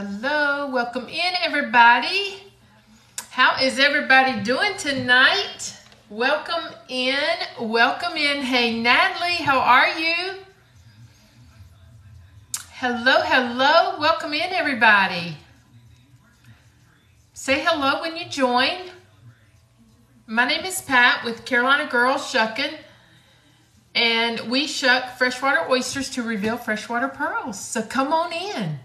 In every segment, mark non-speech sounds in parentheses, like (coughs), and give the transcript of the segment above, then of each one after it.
Hello, welcome in everybody. How is everybody doing tonight? Welcome in, welcome in. Hey Natalie, how are you? Hello, hello, welcome in everybody. Say hello when you join. My name is Pat with Carolina Girls Shuckin', and we shuck freshwater oysters to reveal freshwater pearls. So come on in.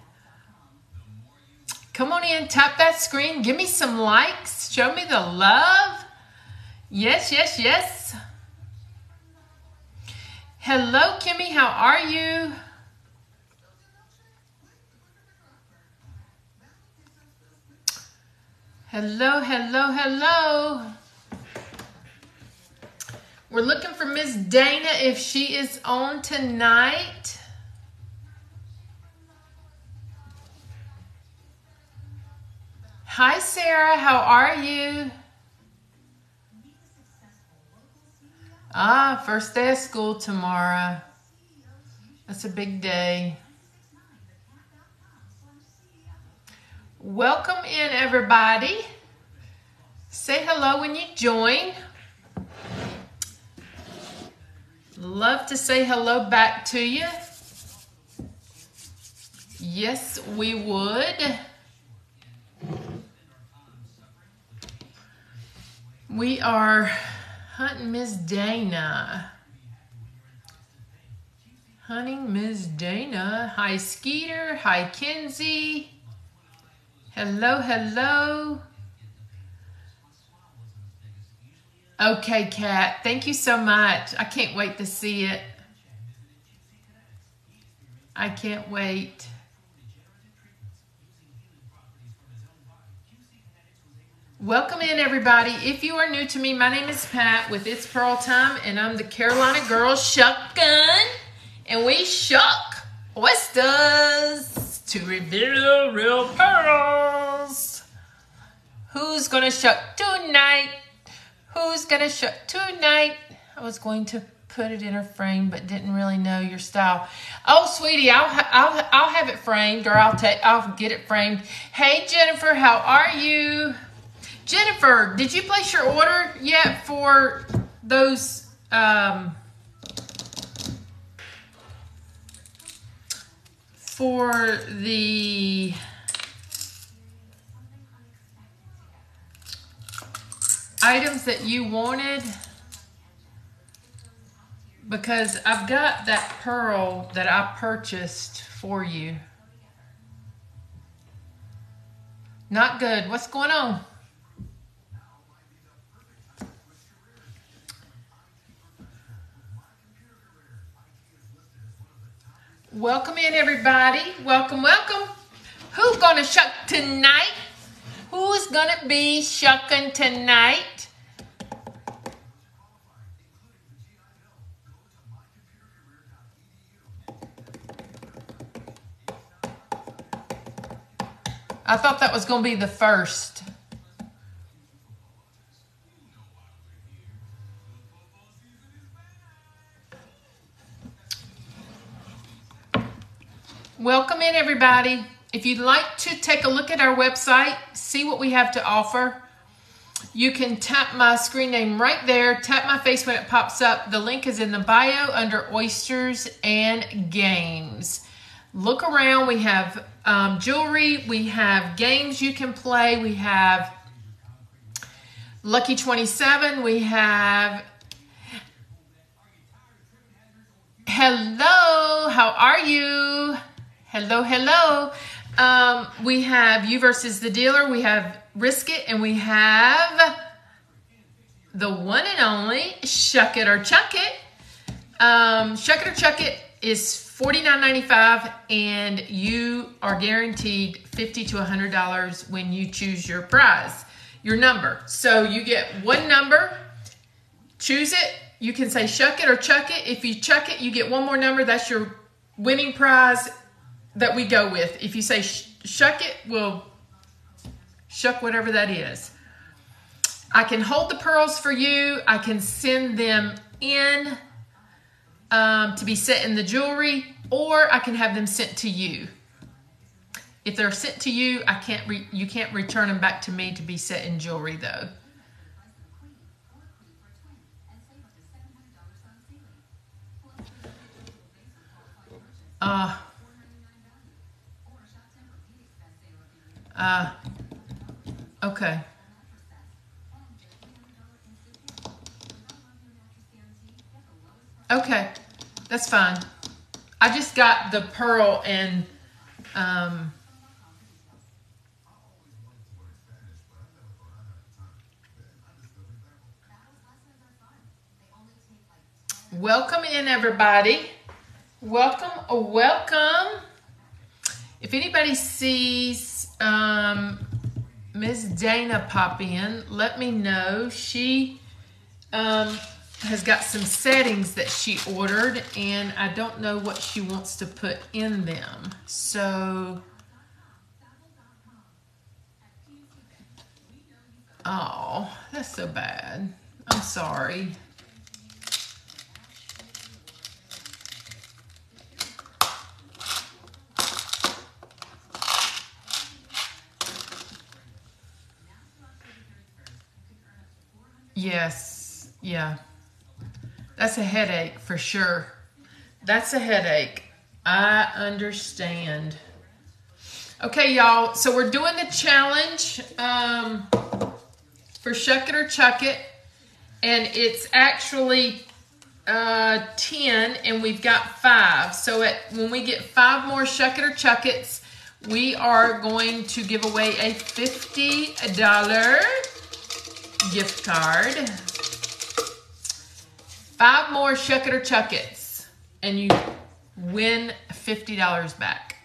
Come on in, tap that screen, give me some likes, show me the love. Yes, yes, yes. Hello, Kimmy, how are you? Hello, hello, hello. We're looking for Miss Dana if she is on tonight. Hi, Sarah. How are you? Ah, first day of school tomorrow. That's a big day. Welcome in, everybody. Say hello when you join. Love to say hello back to you. Yes, we would. We are hunting Miss Dana. Hunting Miss Dana. Hi, Skeeter. Hi, Kinsey. Hello, hello. Okay, Kat. Thank you so much. I can't wait to see it. I can't wait. Welcome in, everybody. If you are new to me, my name is Pat with It's Pearl Time, and I'm the Carolina Girl Shuckin', and we shuck oysters to reveal the real pearls. Who's gonna shuck tonight? Who's gonna shuck tonight? I was going to put it in a frame, but didn't really know your style. Oh, sweetie, I'll I'll I'll have it framed, or I'll take I'll get it framed. Hey, Jennifer, how are you? Jennifer, did you place your order yet for those um, for the items that you wanted? Because I've got that pearl that I purchased for you. Not good. What's going on? Welcome in, everybody. Welcome, welcome. Who's going to shuck tonight? Who's going to be shucking tonight? I thought that was going to be the first. Welcome in, everybody. If you'd like to take a look at our website, see what we have to offer, you can tap my screen name right there, tap my face when it pops up. The link is in the bio under oysters and games. Look around. We have um, jewelry, we have games you can play, we have Lucky 27, we have Hello, how are you? Hello, hello. Um, we have you versus the dealer. We have Risk It, and we have the one and only Shuck It or Chuck It. Um, Shuck It or Chuck It is $49.95 and you are guaranteed 50 to $100 when you choose your prize, your number. So you get one number, choose it. You can say shuck it or chuck it. If you chuck it, you get one more number. That's your winning prize that we go with. If you say sh shuck it, we'll shuck whatever that is. I can hold the pearls for you. I can send them in um, to be set in the jewelry, or I can have them sent to you. If they're sent to you, I can't you can't return them back to me to be set in jewelry though. Uh, uh, okay. Okay. That's fine. I just got the pearl and um, welcome in everybody. Welcome, welcome. If anybody sees um, Miss Dana pop in, let me know. She um, has got some settings that she ordered and I don't know what she wants to put in them. So, oh, that's so bad. I'm sorry. Yes, yeah. That's a headache for sure. That's a headache. I understand. Okay, y'all. So we're doing the challenge um, for Shuck It or Chuck It. And it's actually uh, 10 and we've got five. So at, when we get five more Shuck It or Chuck It's, we are going to give away a $50 gift card Five more Shuck It or Chuck It's, and you win $50 back.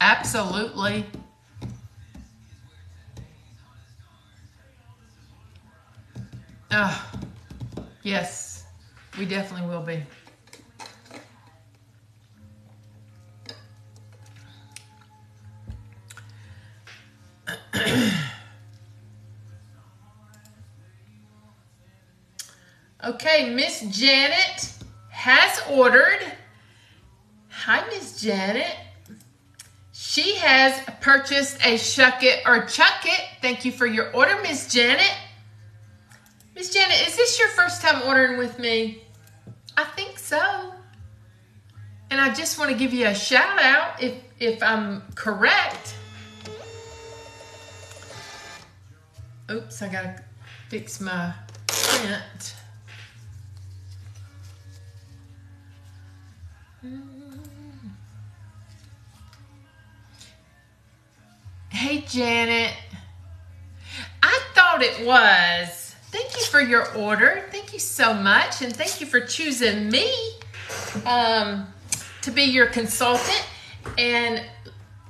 Absolutely. Oh, yes, we definitely will be. Okay, Miss Janet has ordered. Hi, Miss Janet. She has purchased a Shuck It or Chuck It. Thank you for your order, Miss Janet. Miss Janet, is this your first time ordering with me? I think so. And I just want to give you a shout out if, if I'm correct. Oops, I got to fix my print. Hey, Janet. I thought it was. Thank you for your order. Thank you so much. And thank you for choosing me um, to be your consultant. And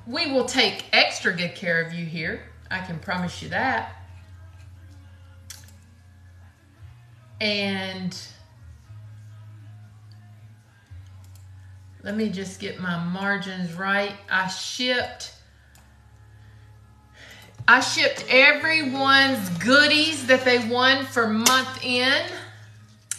we will take extra good care of you here. I can promise you that. And let me just get my margins right. I shipped I shipped everyone's goodies that they won for month in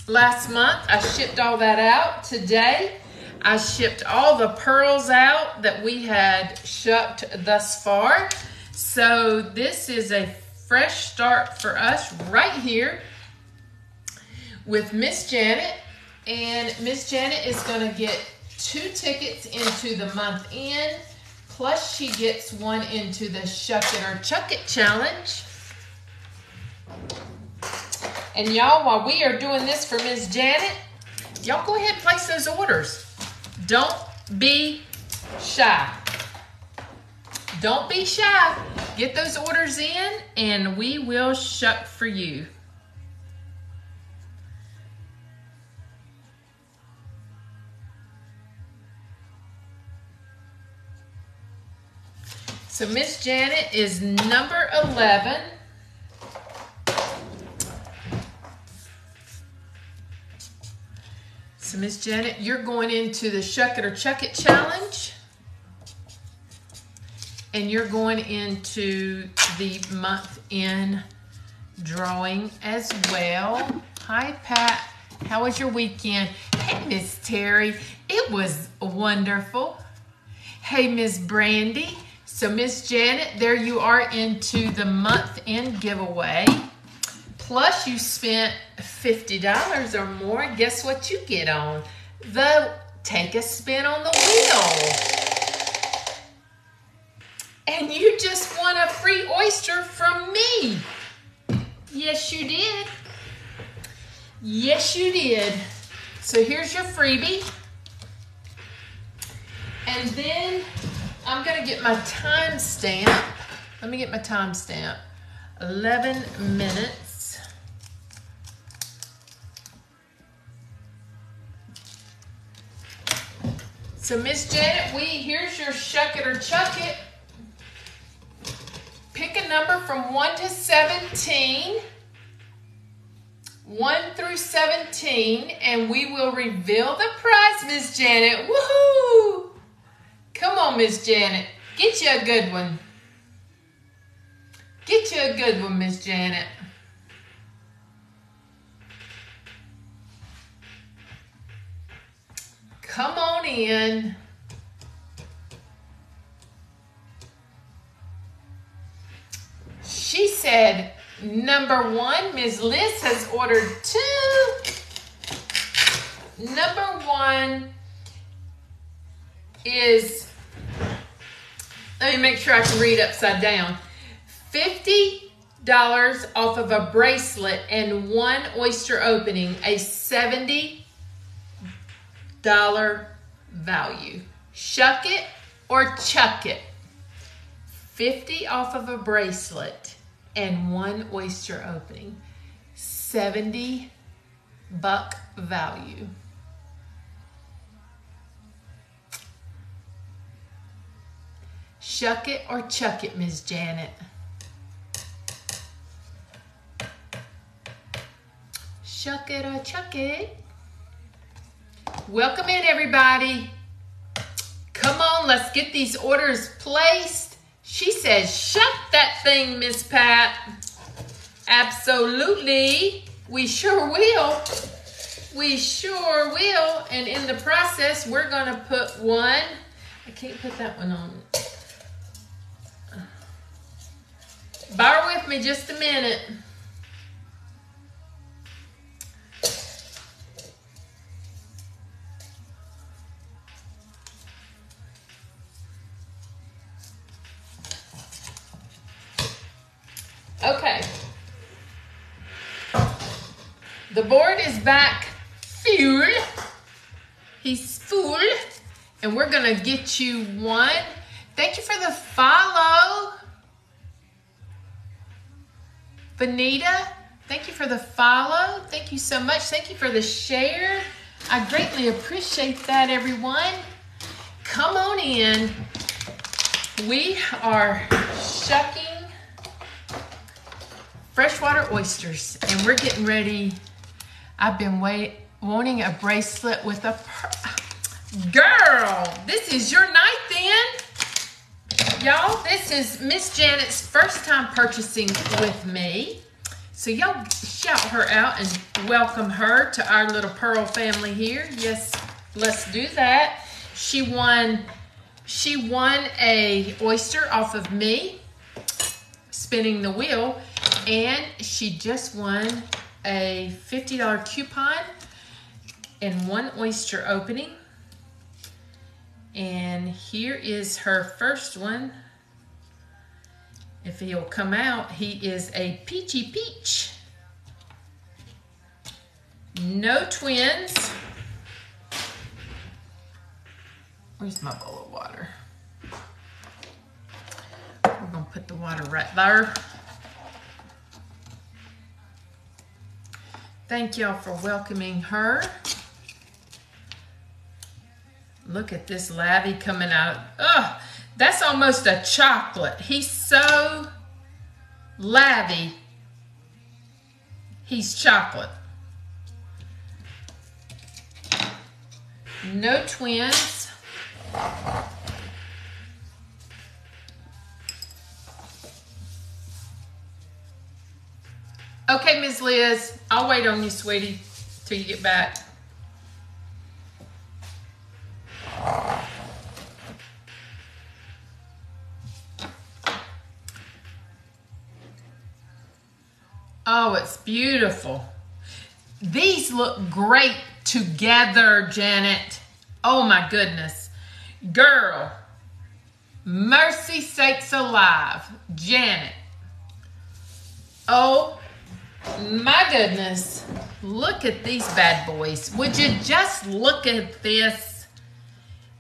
last month. I shipped all that out today. I shipped all the pearls out that we had shucked thus far. So this is a fresh start for us right here with Miss Janet. And Miss Janet is going to get two tickets into the month end Plus she gets one into the Shuck It or Chuck It challenge. And y'all, while we are doing this for Miss Janet, y'all go ahead and place those orders. Don't be shy. Don't be shy. Get those orders in and we will shuck for you. So Miss Janet is number 11. So Miss Janet, you're going into the Shuck It or Chuck It challenge. And you're going into the month in drawing as well. Hi, Pat. How was your weekend? Hey, Miss Terry. It was wonderful. Hey, Miss Brandy. So, Miss Janet, there you are into the month end giveaway. Plus, you spent $50 or more. Guess what you get on? The Take a Spin on the Wheel. And you just won a free oyster from me. Yes, you did. Yes, you did. So here's your freebie. And then I'm going to get my time stamp. Let me get my time stamp. 11 minutes. So Miss Janet, we here's your shuck it or chuck it. Pick a number from 1 to 17. 1 through 17, and we will reveal the prize, Miss Janet. Woohoo! Come on, Miss Janet. Get you a good one. Get you a good one, Miss Janet. Come on in. She said, Number one, Ms. Liz has ordered two. Number one is, let me make sure I can read upside down. $50 off of a bracelet and one oyster opening, a $70 value. Shuck it or chuck it. 50 off of a bracelet and one oyster opening. 70 buck value. Shuck it or chuck it, Ms. Janet. Shuck it or chuck it. Welcome in, everybody. Come on, let's get these orders placed. She says, shut that thing, Miss Pat. Absolutely. We sure will. We sure will. And in the process, we're going to put one. I can't put that one on. Bear with me just a minute. Okay. The board is back full. He's full. And we're going to get you one. Thank you for the follow. Benita, thank you for the follow. Thank you so much. Thank you for the share. I greatly appreciate that, everyone. Come on in. We are shucking freshwater oysters and we're getting ready. I've been wait, wanting a bracelet with a girl. This is your night then. Y'all, this is Miss Janet's first time purchasing with me. So y'all shout her out and welcome her to our little Pearl family here. Yes, let's do that. She won she won a oyster off of me spinning the wheel and she just won a $50 coupon and one oyster opening. And here is her first one. If he'll come out, he is a peachy peach. No twins. Where's my bowl of water? We're gonna put the water right there. Thank y'all for welcoming her. Look at this lavy coming out. Ugh, That's almost a chocolate. He's so lavy. He's chocolate. No twins. Okay, Ms. Liz, I'll wait on you, sweetie, till you get back. Oh, it's beautiful. These look great together, Janet. Oh my goodness. Girl, mercy sakes alive, Janet. Oh my goodness. Look at these bad boys. Would you just look at this?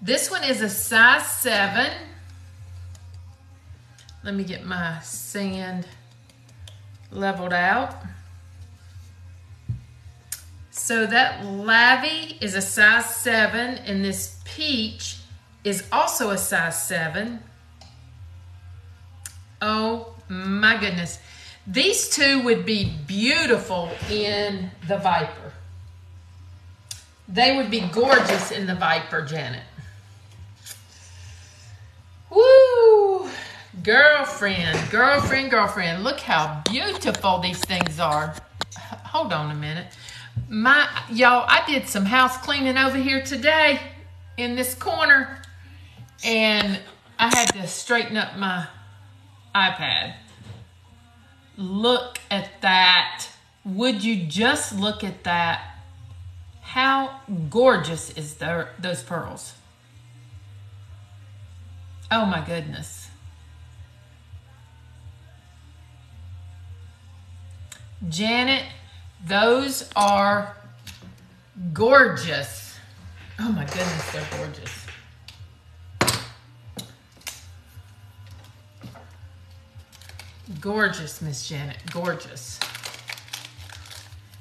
This one is a size 7. Let me get my sand leveled out. So that Lavy is a size 7 and this peach is also a size 7. Oh my goodness. These two would be beautiful in the Viper. They would be gorgeous in the Viper, Janet. Woo! Girlfriend, girlfriend, girlfriend. Look how beautiful these things are. Hold on a minute. My y'all, I did some house cleaning over here today in this corner and I had to straighten up my iPad. Look at that. Would you just look at that? How gorgeous is there, those pearls? Oh my goodness. Janet, those are gorgeous. Oh my goodness, they're gorgeous. Gorgeous, Miss Janet, gorgeous.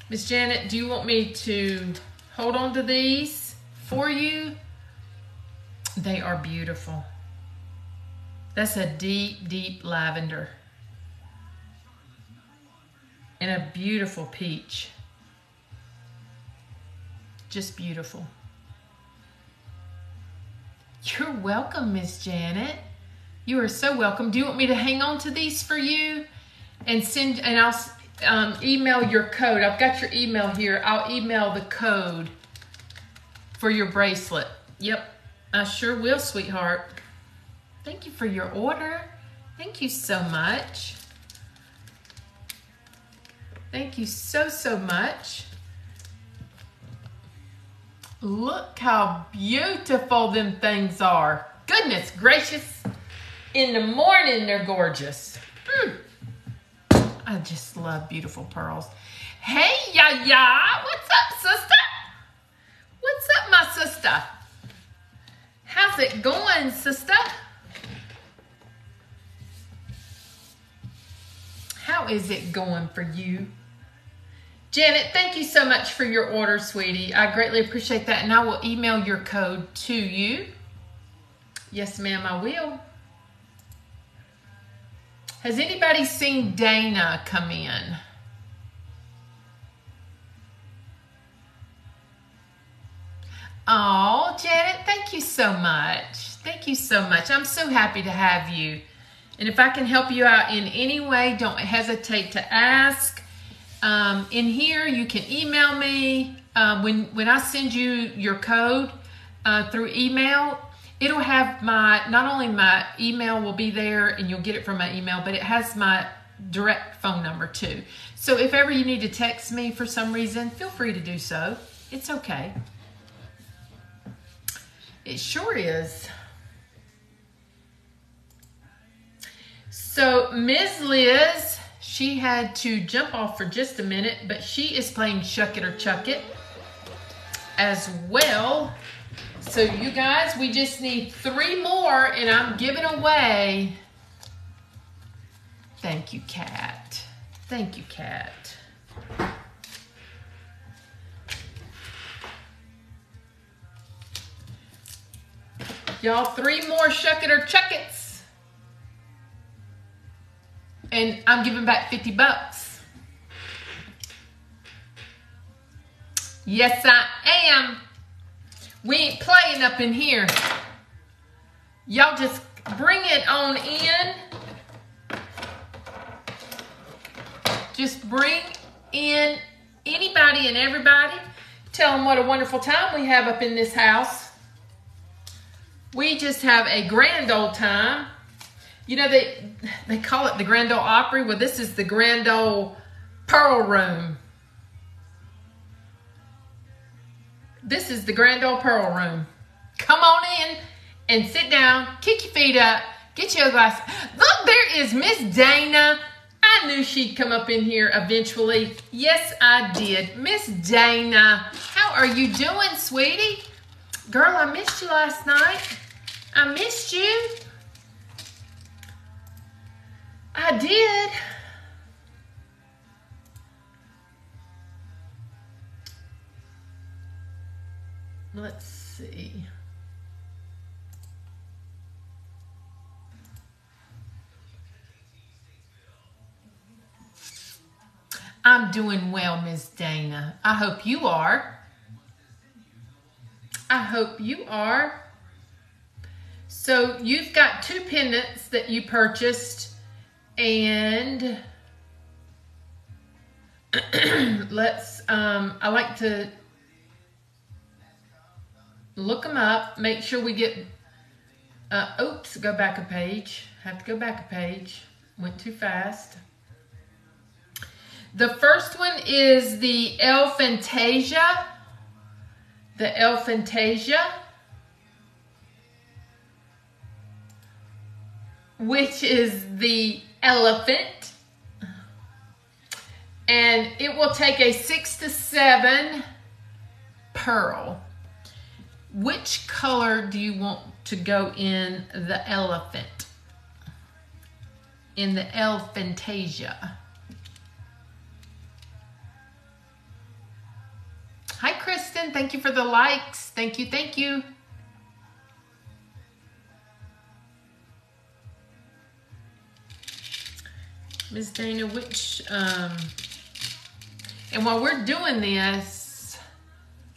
Miss Janet, do you want me to hold on to these for you? They are beautiful. That's a deep, deep lavender. And a beautiful peach. Just beautiful. You're welcome, Miss Janet. You are so welcome. Do you want me to hang on to these for you and send, and I'll um, email your code. I've got your email here. I'll email the code for your bracelet. Yep, I sure will, sweetheart. Thank you for your order. Thank you so much. Thank you so, so much. Look how beautiful them things are. Goodness gracious. In the morning, they're gorgeous. Mm. I just love beautiful pearls. Hey, ya ya, what's up, sister? What's up, my sister? How's it going, sister? How is it going for you? Janet, thank you so much for your order, sweetie. I greatly appreciate that, and I will email your code to you. Yes, ma'am, I will. Has anybody seen Dana come in? Oh, Janet, thank you so much. Thank you so much. I'm so happy to have you. And if I can help you out in any way, don't hesitate to ask. Um, in here, you can email me. Um, when, when I send you your code uh, through email, it'll have my, not only my email will be there and you'll get it from my email, but it has my direct phone number too. So if ever you need to text me for some reason, feel free to do so. It's okay. It sure is. So Ms. Liz, she had to jump off for just a minute, but she is playing Shuck It or Chuck It as well. So you guys, we just need three more and I'm giving away. Thank you, Cat. Thank you, Cat. Y'all, three more shuck it or chuck it's. And I'm giving back 50 bucks. Yes, I am. We ain't playing up in here. Y'all just bring it on in. Just bring in anybody and everybody. Tell them what a wonderful time we have up in this house. We just have a grand old time. You know, they, they call it the Grand Ole Opry. Well, this is the Grand Ole Pearl Room. This is the Grand Ole Pearl Room. Come on in and sit down, kick your feet up, get you a glass. Look, there is Miss Dana. I knew she'd come up in here eventually. Yes, I did. Miss Dana, how are you doing, sweetie? Girl, I missed you last night. I missed you. I did. Let's see. I'm doing well, Miss Dana. I hope you are. I hope you are. So you've got two pendants that you purchased and (clears throat) let's, um, I like to look them up, make sure we get, uh, oops, go back a page. Have to go back a page. Went too fast. The first one is the Elfantasia. The Elfantasia. Which is the elephant. And it will take a six to seven pearl. Which color do you want to go in the elephant? In the elephantasia. Hi, Kristen. Thank you for the likes. Thank you. Thank you. Miss Dana, which, um, and while we're doing this,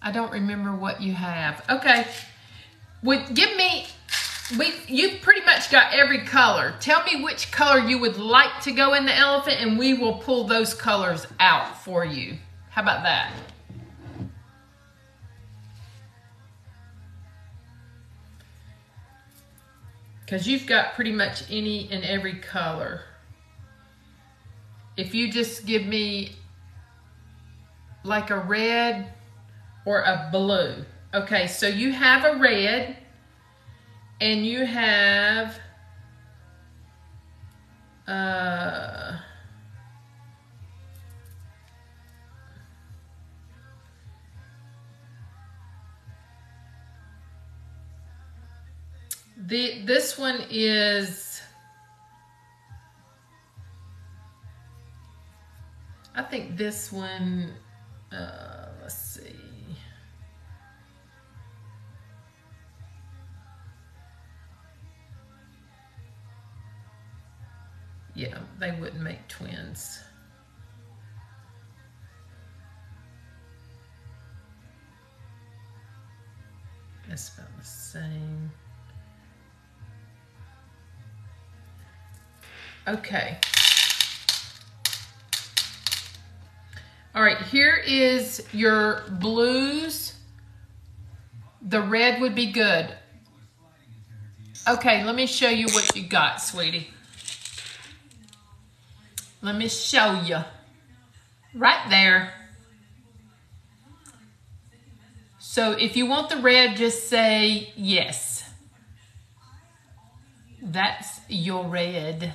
I don't remember what you have. Okay. With, give me, we, you've pretty much got every color. Tell me which color you would like to go in the elephant and we will pull those colors out for you. How about that? because you've got pretty much any and every color. If you just give me like a red or a blue. Okay, so you have a red and you have uh, The, this one is, I think this one, uh, let's see. Yeah, they wouldn't make twins. It's about the same. Okay. All right, here is your blues. The red would be good. Okay, let me show you what you got, sweetie. Let me show you. Right there. So if you want the red, just say yes. That's your red.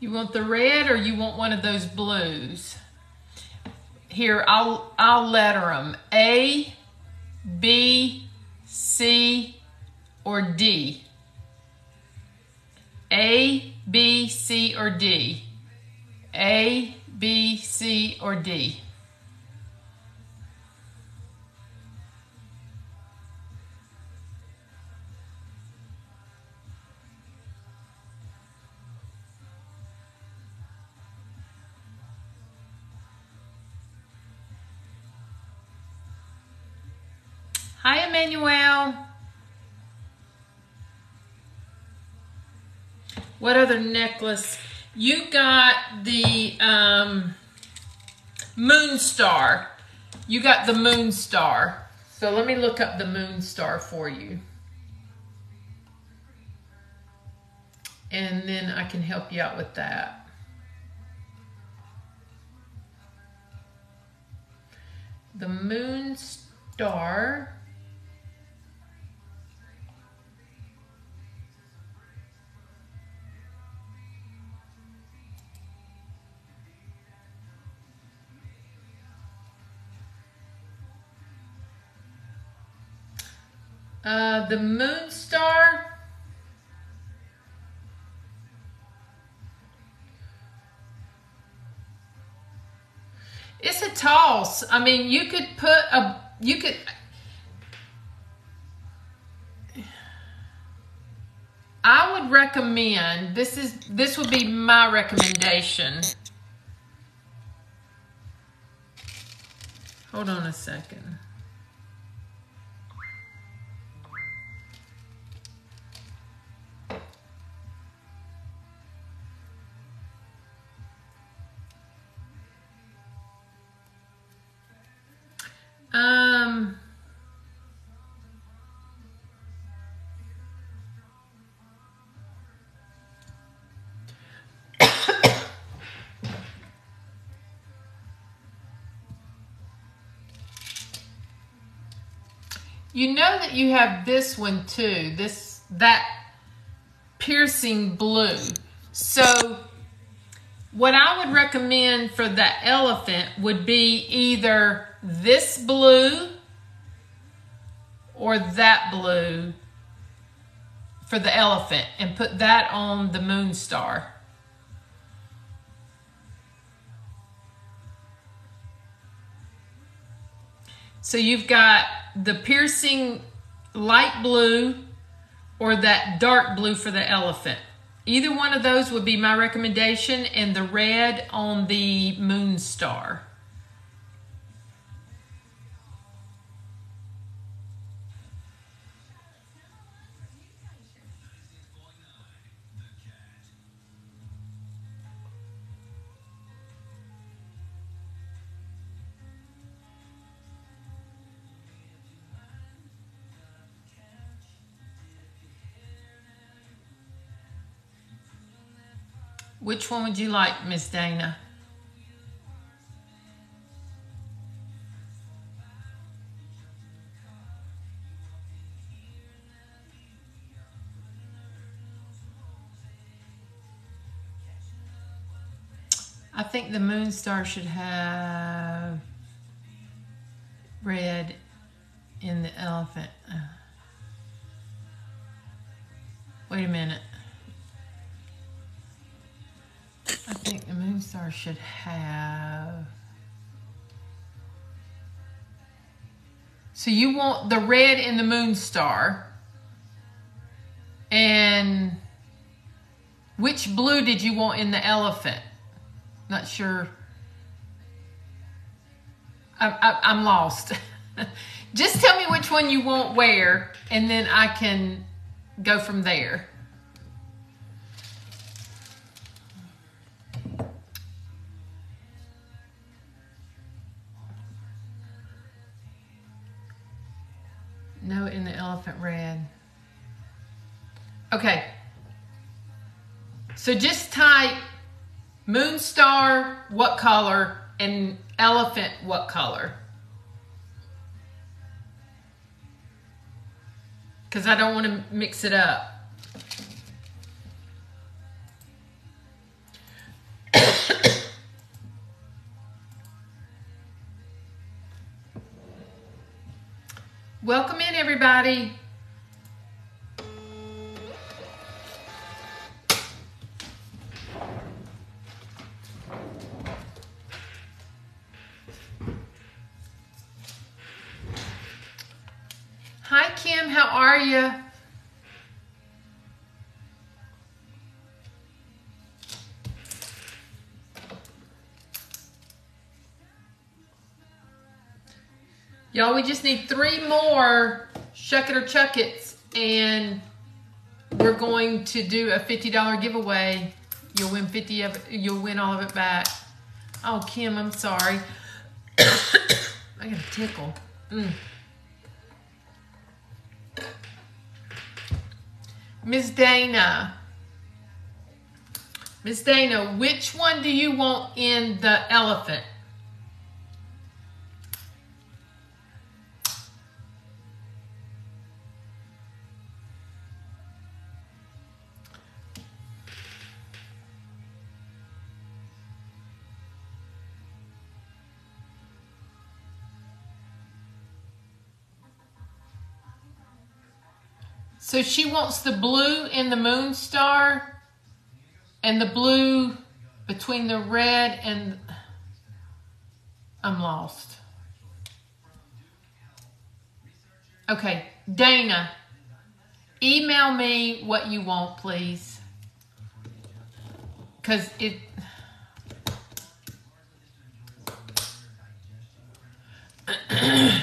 You want the red or you want one of those blues? Here, I'll, I'll letter them. A, B, C, or D. A, B, C, or D. A, B, C, or D. Hi, Emmanuel. What other necklace? You got the um, Moon Star. You got the Moon Star. So let me look up the Moon Star for you. And then I can help you out with that. The Moon Star. Uh, the moon star. It's a toss. I mean, you could put a, you could, I would recommend, this is, this would be my recommendation. Hold on a second. You know that you have this one too, this, that piercing blue. So what I would recommend for that elephant would be either this blue or that blue for the elephant and put that on the moon star. So you've got the piercing light blue or that dark blue for the elephant. Either one of those would be my recommendation and the red on the moon star. Which one would you like, Miss Dana? I think the moon star should have red in the elephant. Wait a minute. I think the moon star should have. So you want the red in the moon star. And which blue did you want in the elephant? Not sure. I, am lost. (laughs) Just tell me which one you want where, and then I can go from there. No, in the elephant red. Okay. So just type moon star, what color, and elephant, what color. Because I don't want to mix it up. Welcome in, everybody. Y'all, we just need three more Shuck It or Chuck It's, and we're going to do a $50 giveaway. You'll win 50 of it, you'll win all of it back. Oh, Kim, I'm sorry. (coughs) I got a tickle. Mm. Miss Dana. Miss Dana, which one do you want in the elephant? So she wants the blue in the moon star and the blue between the red and I'm lost. Okay, Dana, email me what you want, please. Because it. (clears throat)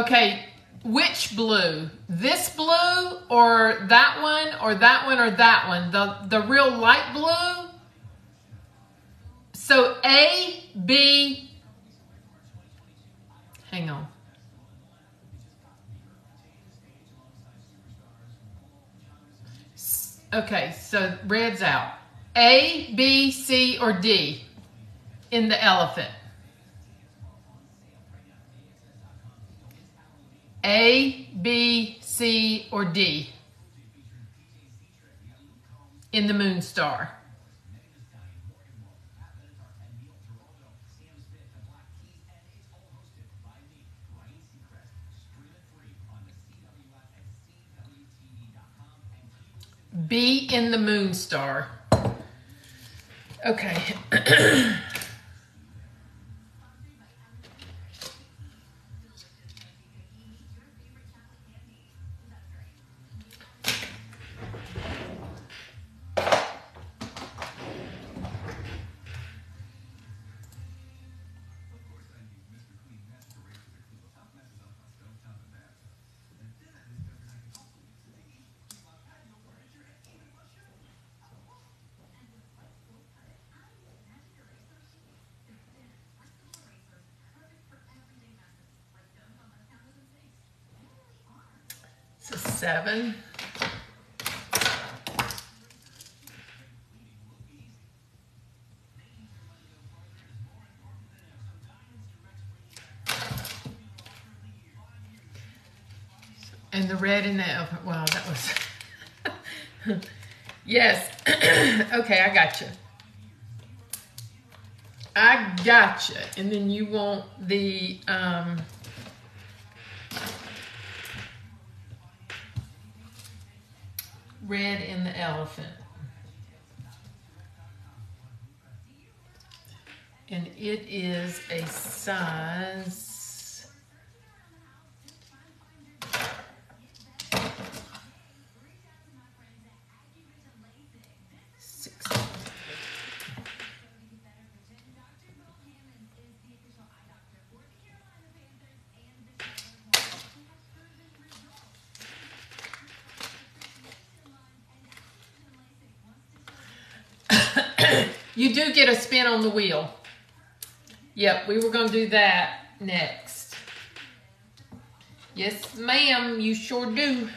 Okay, which blue? This blue or that one or that one or that one? The, the real light blue? So A, B, hang on. Okay, so red's out. A, B, C, or D in the elephant? A, B, C, or D in the moon star? B in the moon star. Okay. (clears throat) seven. And the red in the, wow, that was, (laughs) yes. (clears throat) okay, I got you. I got you. And then you want the, um, red in the elephant. And it is a size You do get a spin on the wheel. Yep, we were going to do that next. Yes, ma'am, you sure do.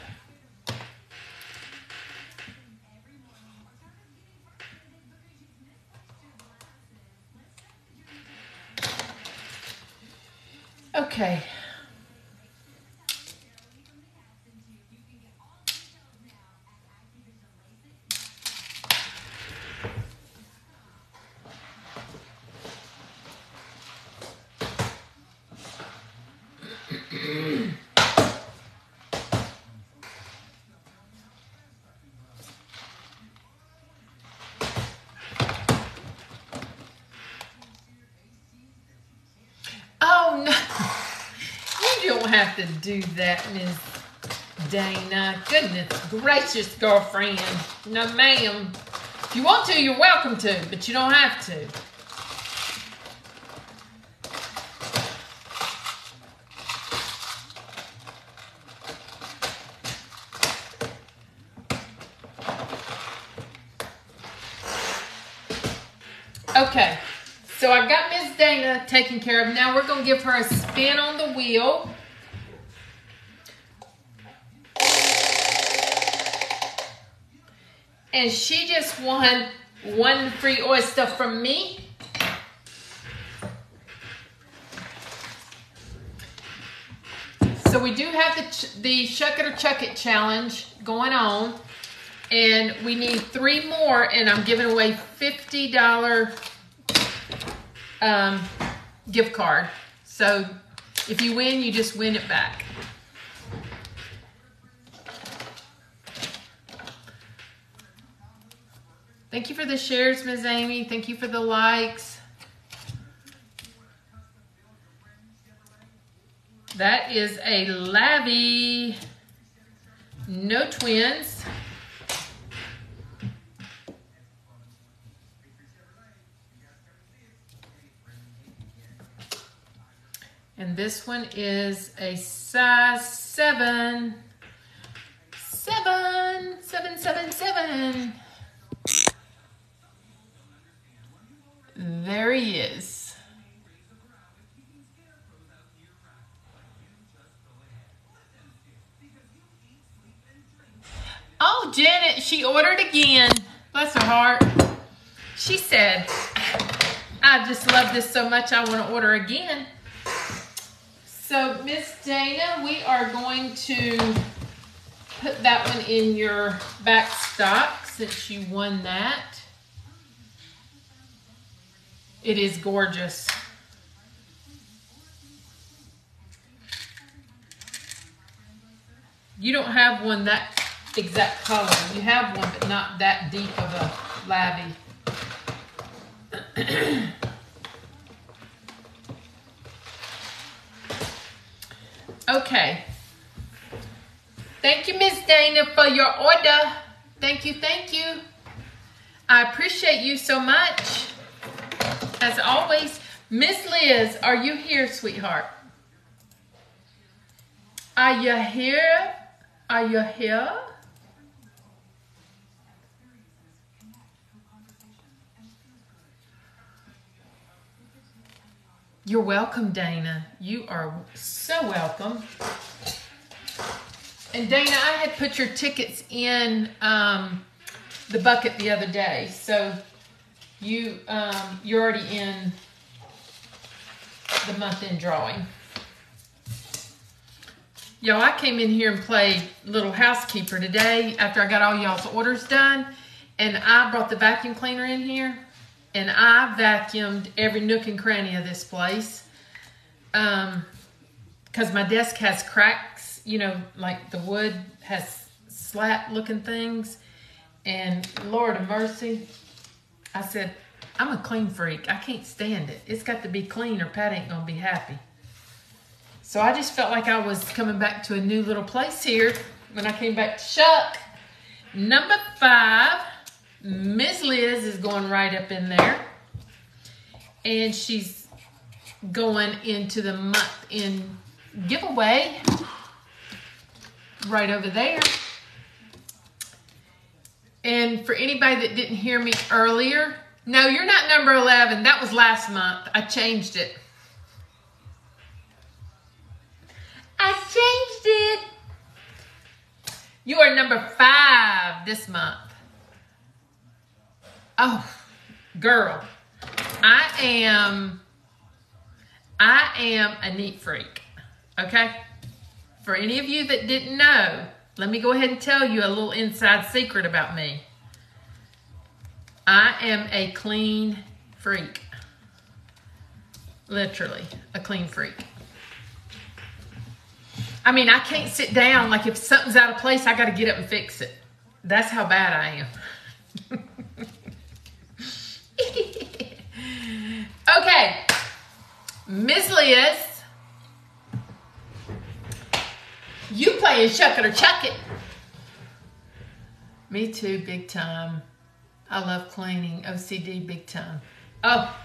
Okay. Have to do that, Miss Dana. Goodness gracious, girlfriend. No, ma'am. If you want to, you're welcome to, but you don't have to. Okay, so I've got Miss Dana taken care of. Now we're going to give her a spin on the wheel. And she just won one free oyster from me. So we do have the, the Shuck It or Chuck It challenge going on. And we need three more, and I'm giving away $50 um, gift card. So if you win, you just win it back. Thank you for the shares, Ms. Amy. Thank you for the likes. That is a Labby. No twins. And this one is a size seven. Seven, seven, seven, seven. There he is. Oh, Janet, she ordered again. Bless her heart. She said, I just love this so much, I want to order again. So, Miss Dana, we are going to put that one in your back stock since you won that. It is gorgeous. You don't have one that exact color. You have one, but not that deep of a labby. (clears throat) okay. Thank you, Miss Dana, for your order. Thank you, thank you. I appreciate you so much. As always, Miss Liz, are you here, sweetheart? Are you here? Are you here? You're welcome, Dana. You are so welcome. And Dana, I had put your tickets in um, the bucket the other day, so you um, you're already in the month in drawing. Y'all, I came in here and played little housekeeper today after I got all y'all's orders done, and I brought the vacuum cleaner in here, and I vacuumed every nook and cranny of this place. Um, because my desk has cracks, you know, like the wood has slat looking things. And Lord of mercy, I said, I'm a clean freak. I can't stand it. It's got to be clean or Pat ain't going to be happy. So I just felt like I was coming back to a new little place here when I came back to Shuck. Number five, Miss Liz is going right up in there. And she's going into the month in giveaway right over there. And for anybody that didn't hear me earlier, no, you're not number 11. That was last month. I changed it. I changed it. You are number five this month. Oh, girl. I am, I am a neat freak. Okay? For any of you that didn't know, let me go ahead and tell you a little inside secret about me. I am a clean freak. Literally, a clean freak. I mean, I can't sit down. Like, if something's out of place, I got to get up and fix it. That's how bad I am. (laughs) okay. Miss Liz You playing Shuck It or Chuck It. Me too, big time. I love cleaning. OCD, big time. Oh,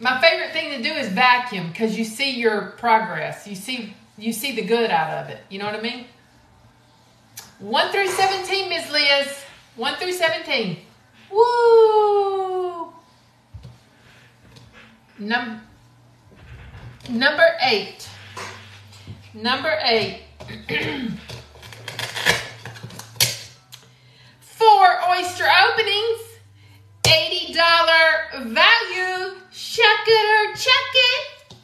my favorite thing to do is vacuum because you see your progress. You see you see the good out of it. You know what I mean? 1 through 17, Ms. Liz. 1 through 17. Woo! Num number 8. Number 8. (clears throat) Four oyster openings. $80 value. Shuck it or chuck it.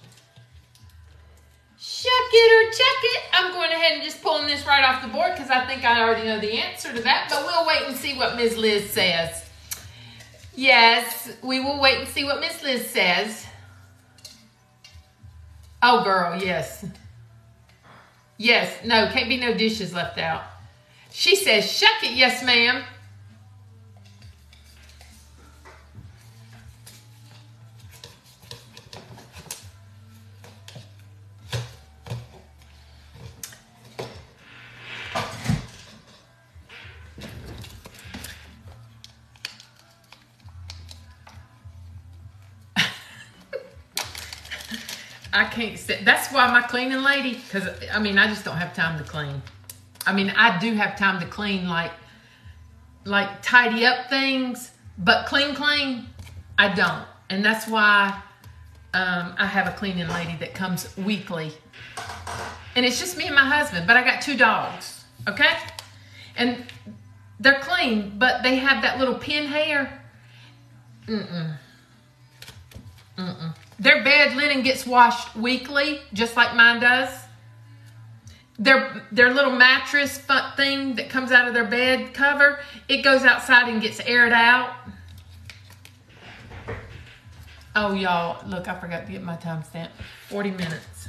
Shuck it or chuck it. I'm going ahead and just pulling this right off the board because I think I already know the answer to that. But we'll wait and see what Ms. Liz says. Yes, we will wait and see what Miss Liz says. Oh, girl, yes. Yes, no, can't be no dishes left out. She says, shuck it, yes, ma'am. That's why my cleaning lady, because I mean, I just don't have time to clean. I mean, I do have time to clean, like, like tidy up things, but clean, clean, I don't. And that's why um, I have a cleaning lady that comes weekly. And it's just me and my husband, but I got two dogs, okay? And they're clean, but they have that little pin hair. Mm-mm. Mm-mm. Their bed linen gets washed weekly, just like mine does. Their, their little mattress thing that comes out of their bed cover, it goes outside and gets aired out. Oh, y'all, look, I forgot to get my timestamp. 40 minutes.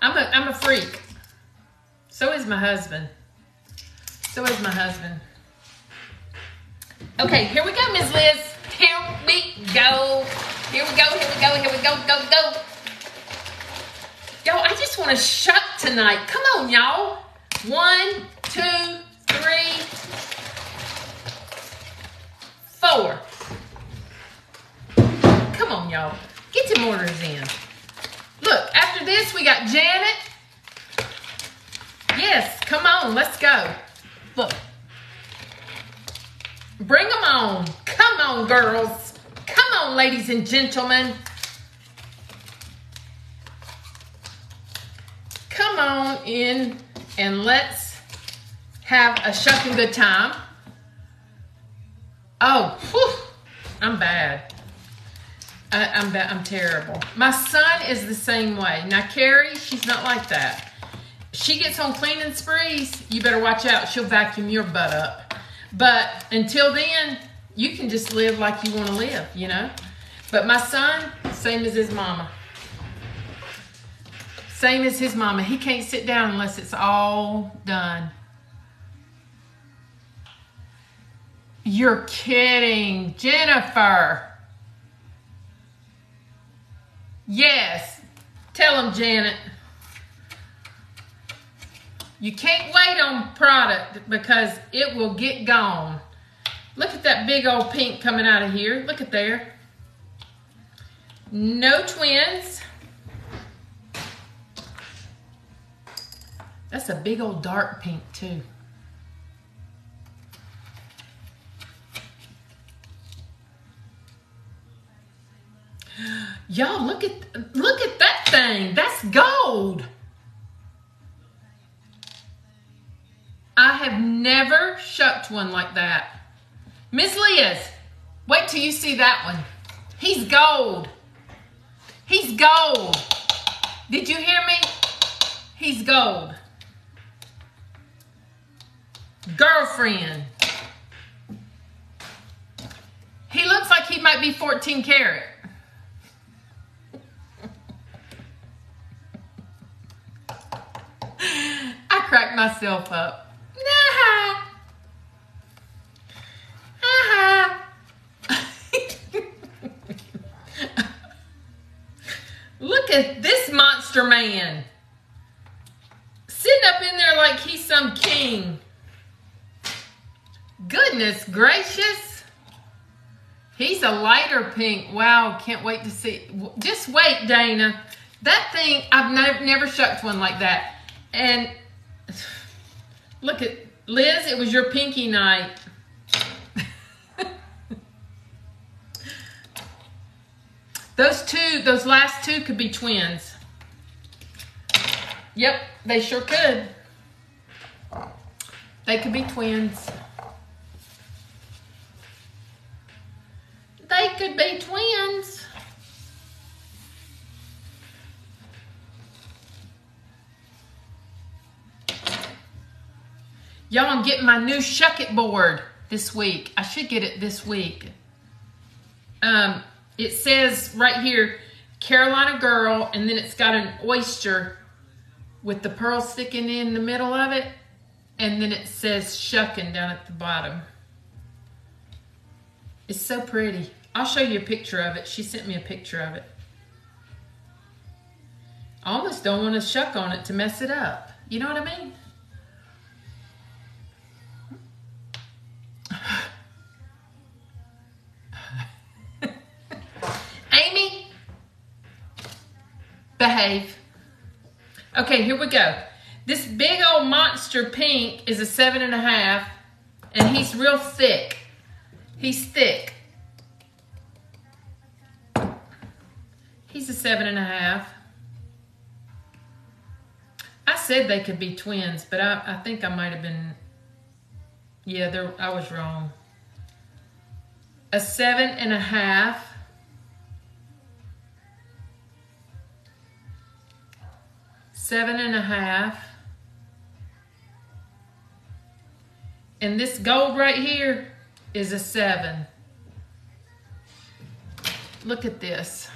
I'm a, I'm a freak. So is my husband. So is my husband. Okay, here we go, Ms. Liz. Here we go. Here we go, here we go, here we go, go, go. Yo, I just want to shuck tonight. Come on, y'all. One, two, three, four. Come on, y'all. Get some orders in. Look, after this, we got Janet. Yes, come on, let's go. Look. Bring them on. Come on, girls. Come on, ladies and gentlemen. Come on in and let's have a shucking good time. Oh, whew, I'm bad. I, am bad. I'm terrible. My son is the same way. Now, Carrie, she's not like that. She gets on cleaning sprees. You better watch out. She'll vacuum your butt up. But until then, you can just live like you want to live, you know? But my son, same as his mama. Same as his mama. He can't sit down unless it's all done. You're kidding, Jennifer. Yes. Tell him, Janet. You can't wait on product because it will get gone. Look at that big old pink coming out of here. Look at there. No twins. That's a big old dark pink too. (gasps) Y'all look at look at that thing. That's gold. I have never shucked one like that. Miss Liz, wait till you see that one. He's gold. He's gold. Did you hear me? He's gold. Girlfriend. He looks like he might be 14 karat. (laughs) I cracked myself up. Monster man. Sitting up in there like he's some king. Goodness gracious. He's a lighter pink. Wow, can't wait to see. Just wait, Dana. That thing, I've never, never shucked one like that. And (sighs) look at, Liz, it was your pinky night. (laughs) those two, those last two could be twins. Yep, they sure could. They could be twins. They could be twins. Y'all, I'm getting my new Shuck It board this week. I should get it this week. Um, it says right here, Carolina Girl, and then it's got an oyster with the pearl sticking in the middle of it. And then it says shucking down at the bottom. It's so pretty. I'll show you a picture of it. She sent me a picture of it. I almost don't want to shuck on it to mess it up. You know what I mean? (laughs) Amy, behave. Okay, here we go. This big old monster pink is a seven and a half, and he's real thick. He's thick. He's a seven and a half. I said they could be twins, but I, I think I might have been, yeah, I was wrong. A seven and a half. Seven and a half. And this gold right here is a seven. Look at this.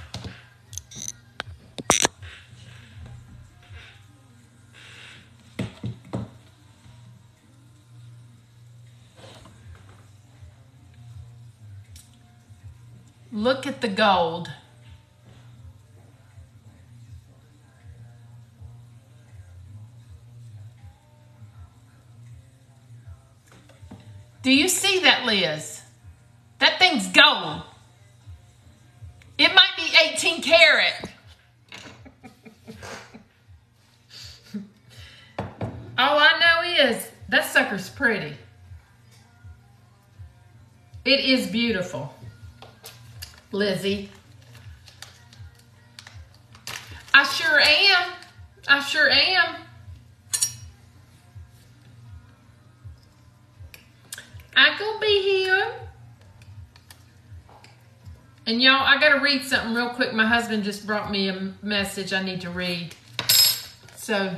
Look at the gold. Do you see that, Liz? That thing's gold. It might be 18 karat. All I know is that sucker's pretty. It is beautiful. Lizzie. I sure am. I sure am. I gonna be here. And y'all, I gotta read something real quick. My husband just brought me a message I need to read. So,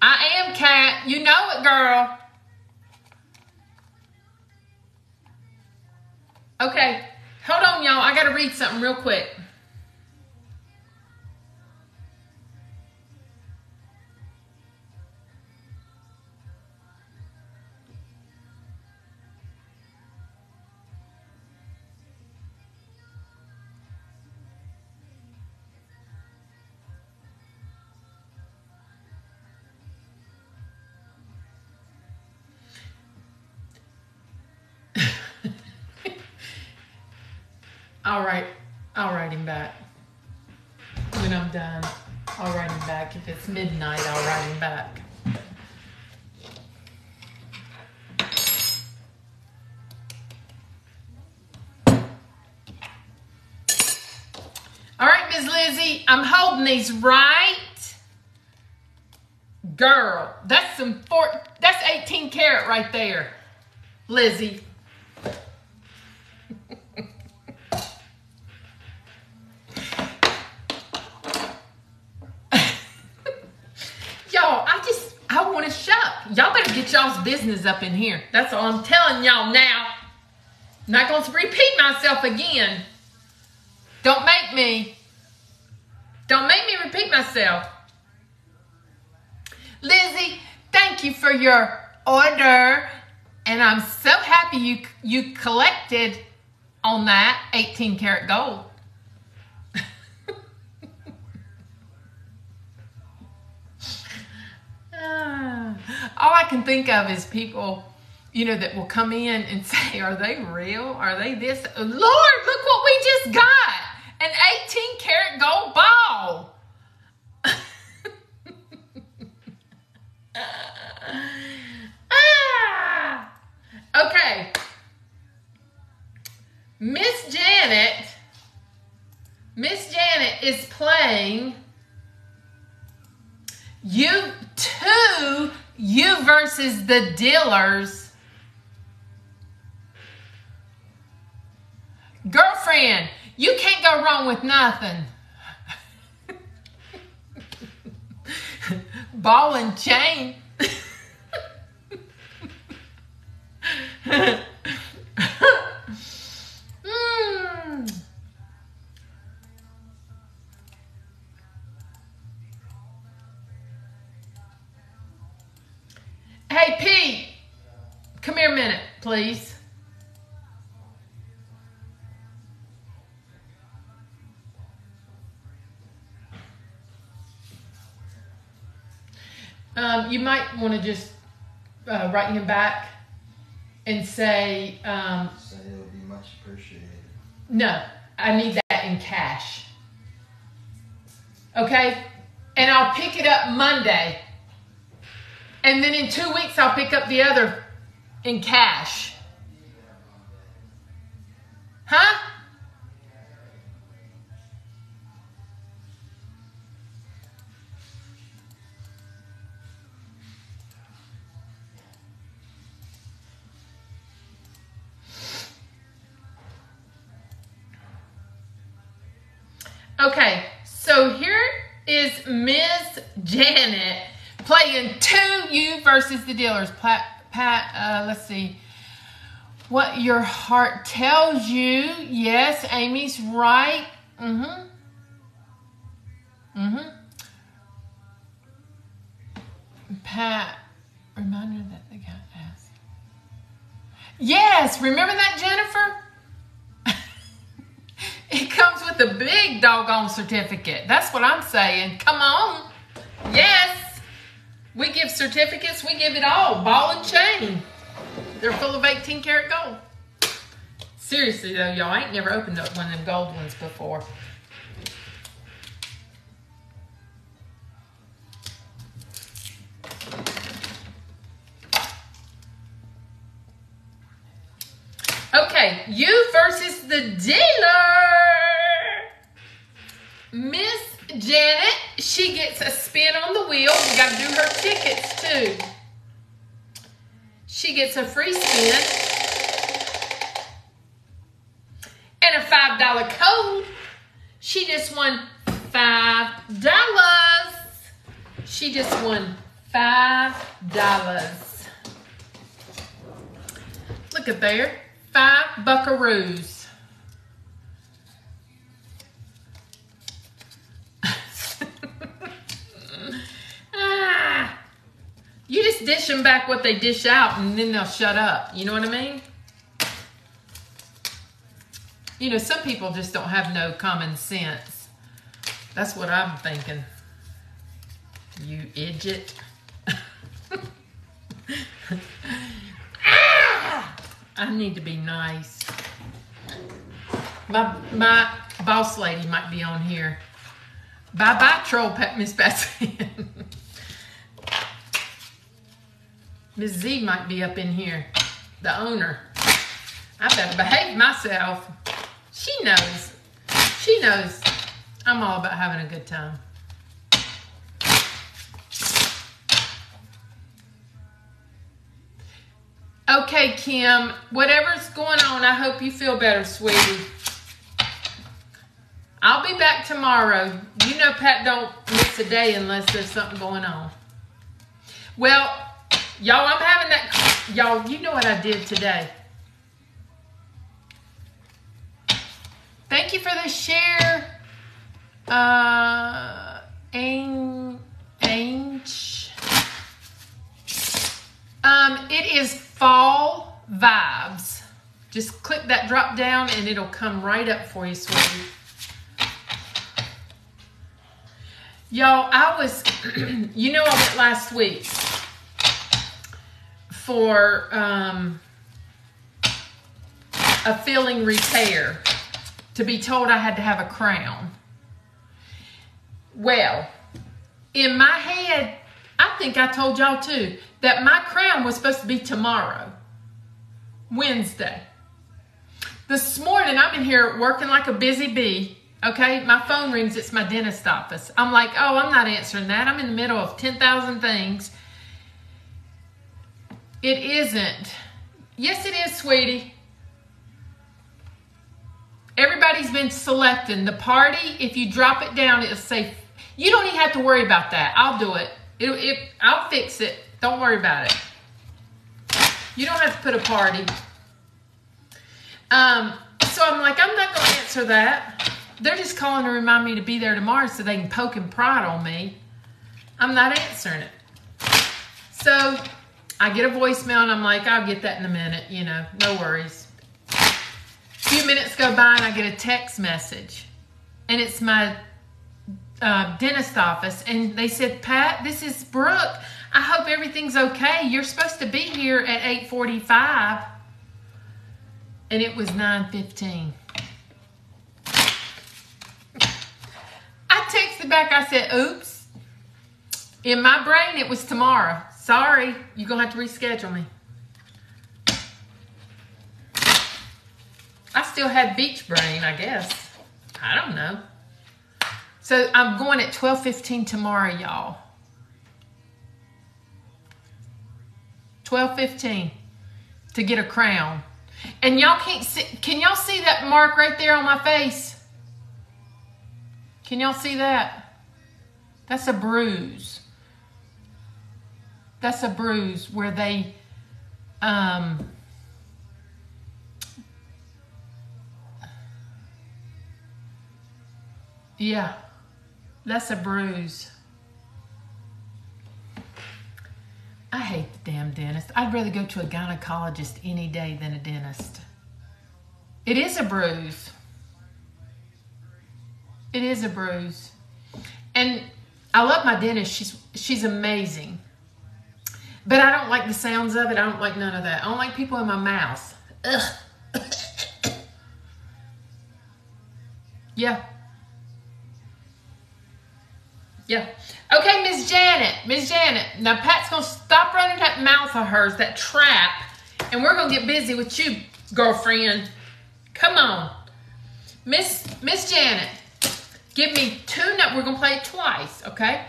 I am Cat. You know it, girl. Okay, hold on, y'all. I gotta read something real quick. I'll write, I'll write him back. When I'm done, I'll write him back. If it's midnight, I'll write him back. All right, Miss Lizzie, I'm holding these right. Girl, that's some four, that's 18 karat right there, Lizzie. y'all better get y'all's business up in here. That's all I'm telling y'all now. I'm not going to repeat myself again. Don't make me. Don't make me repeat myself. Lizzie, thank you for your order. And I'm so happy you you collected on that 18 karat gold. (laughs) Ah. All I can think of is people, you know, that will come in and (laughs) say, Are they real? Are they this? Lord, look what we just got an 18 karat gold ball. (laughs) Okay. Miss Janet, Miss Janet is playing you two, you versus the dealers. Girlfriend, you can't go wrong with nothing. (laughs) Ball and chain. (laughs) Hey, Pete, come here a minute, please. Um, you might want to just uh, write him back and say, um, Say it would be much appreciated. no, I need that in cash. Okay? And I'll pick it up Monday. And then in two weeks, I'll pick up the other in cash. Huh? Okay, so here is Miss Janet playing two you versus the dealers. Pat, Pat uh, let's see. What your heart tells you. Yes, Amy's right. Mm-hmm. Mm-hmm. Pat, reminder that they got asked. Yes, remember that, Jennifer? (laughs) It comes with a big doggone certificate. That's what I'm saying. Come on. Yes. We give certificates, we give it all. Ball and chain. They're full of 18 karat gold. Seriously though, y'all, I ain't never opened up one of them gold ones before. Okay, you versus the dealer. Miss Janet, she gets a spin on the wheel. We got to do her tickets too. She gets a free spin and a $5 code. She just won $5. She just won $5. Look at there. Five buckaroos. You just dish them back what they dish out and then they'll shut up. You know what I mean? You know, some people just don't have no common sense. That's what I'm thinking. You idiot. (laughs) I need to be nice. My my boss lady might be on here. Bye bye, troll pet Miss Betsy. (laughs) Miss Z might be up in here. The owner. I better behave myself. She knows. She knows. I'm all about having a good time. Okay, Kim, whatever's going on, I hope you feel better, sweetie. I'll be back tomorrow. You know Pat don't miss a day unless there's something going on. Well, y'all, I'm having that. Y'all, you know what I did today. Thank you for the share. Uh, Ang, Ange. Um, it is fall vibes. Just click that drop down and it'll come right up for you, sweetie. Y'all, I was, (clears throat) you know, I went last week for um, a filling repair to be told I had to have a crown. Well, in my head, I think I told y'all too that my crown was supposed to be tomorrow, Wednesday. This morning, I'm in here working like a busy bee. Okay, my phone rings. It's my dentist office. I'm like, oh, I'm not answering that. I'm in the middle of 10,000 things. It isn't. Yes, it is, sweetie. Everybody's been selecting the party. If you drop it down, it'll say, you don't even have to worry about that. I'll do it. It, it, I'll fix it. Don't worry about it. You don't have to put a party. Um, so I'm like, I'm not going to answer that. They're just calling to remind me to be there tomorrow so they can poke and prod on me. I'm not answering it. So I get a voicemail and I'm like, I'll get that in a minute, you know, no worries. A few minutes go by and I get a text message. And it's my uh, dentist office. And they said, Pat, this is Brooke. I hope everything's okay. You're supposed to be here at 845 and it was 9.15. I texted back, I said, oops. In my brain, it was tomorrow. Sorry, you're going to have to reschedule me. I still had beach brain, I guess. I don't know. So I'm going at 12.15 tomorrow, y'all. 12.15 to get a crown. And y'all can't see, can y'all see that mark right there on my face? Can y'all see that? That's a bruise. That's a bruise where they, um, yeah, that's a bruise. I hate the damn dentist. I'd rather go to a gynecologist any day than a dentist. It is a bruise. It is a bruise. And I love my dentist. She's she's amazing. But I don't like the sounds of it. I don't like none of that. I don't like people in my mouth. Ugh. (coughs) yeah. Yeah. Okay, Miss Janet. Miss Janet. Now, Pat's going to stop running that mouth of hers, that trap, and we're going to get busy with you, girlfriend. Come on. Miss Miss Janet, give me two, numbers. we're going to play it twice, okay?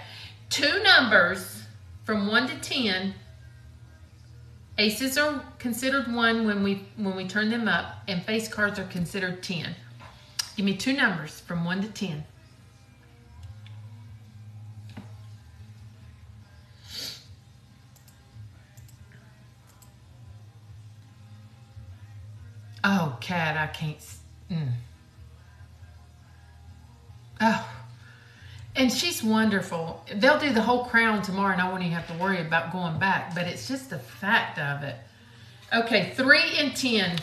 Two numbers from 1 to 10. Aces are considered 1 when we when we turn them up, and face cards are considered 10. Give me two numbers from 1 to 10. Oh, cat, I can't. Mm. Oh. And she's wonderful. They'll do the whole crown tomorrow, and I won't even have to worry about going back. But it's just the fact of it. Okay, three and ten.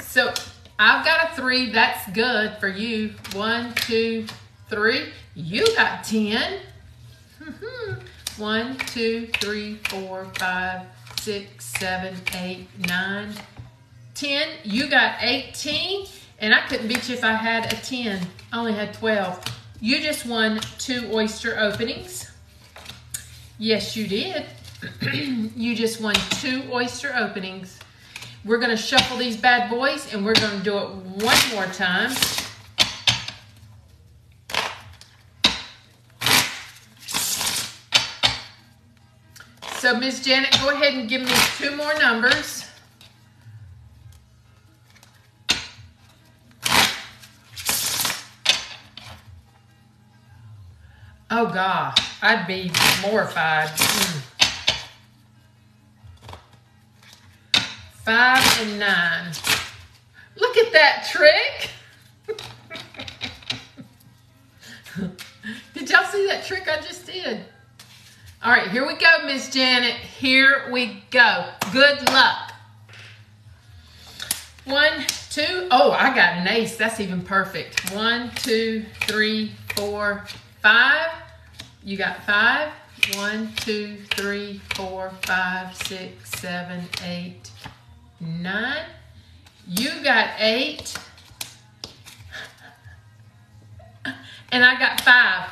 So I've got a three. That's good for you. One, two, three. You got ten. (laughs) One, two, three, four, five, six, seven, eight, nine. 10. You got 18. And I couldn't beat you if I had a 10. I only had 12. You just won two oyster openings. Yes, you did. (clears throat) you just won two oyster openings. We're going to shuffle these bad boys and we're going to do it one more time. So, Miss Janet, go ahead and give me two more numbers. Oh God, I'd be mortified. Mm. Five and nine. Look at that trick. (laughs) did y'all see that trick I just did? All right, here we go, Miss Janet. Here we go. Good luck. One, two. Oh, I got an ace. That's even perfect. One, two, three, four, five. You got five. One, two, three, four, five, six, seven, eight, nine. You got eight. And I got five.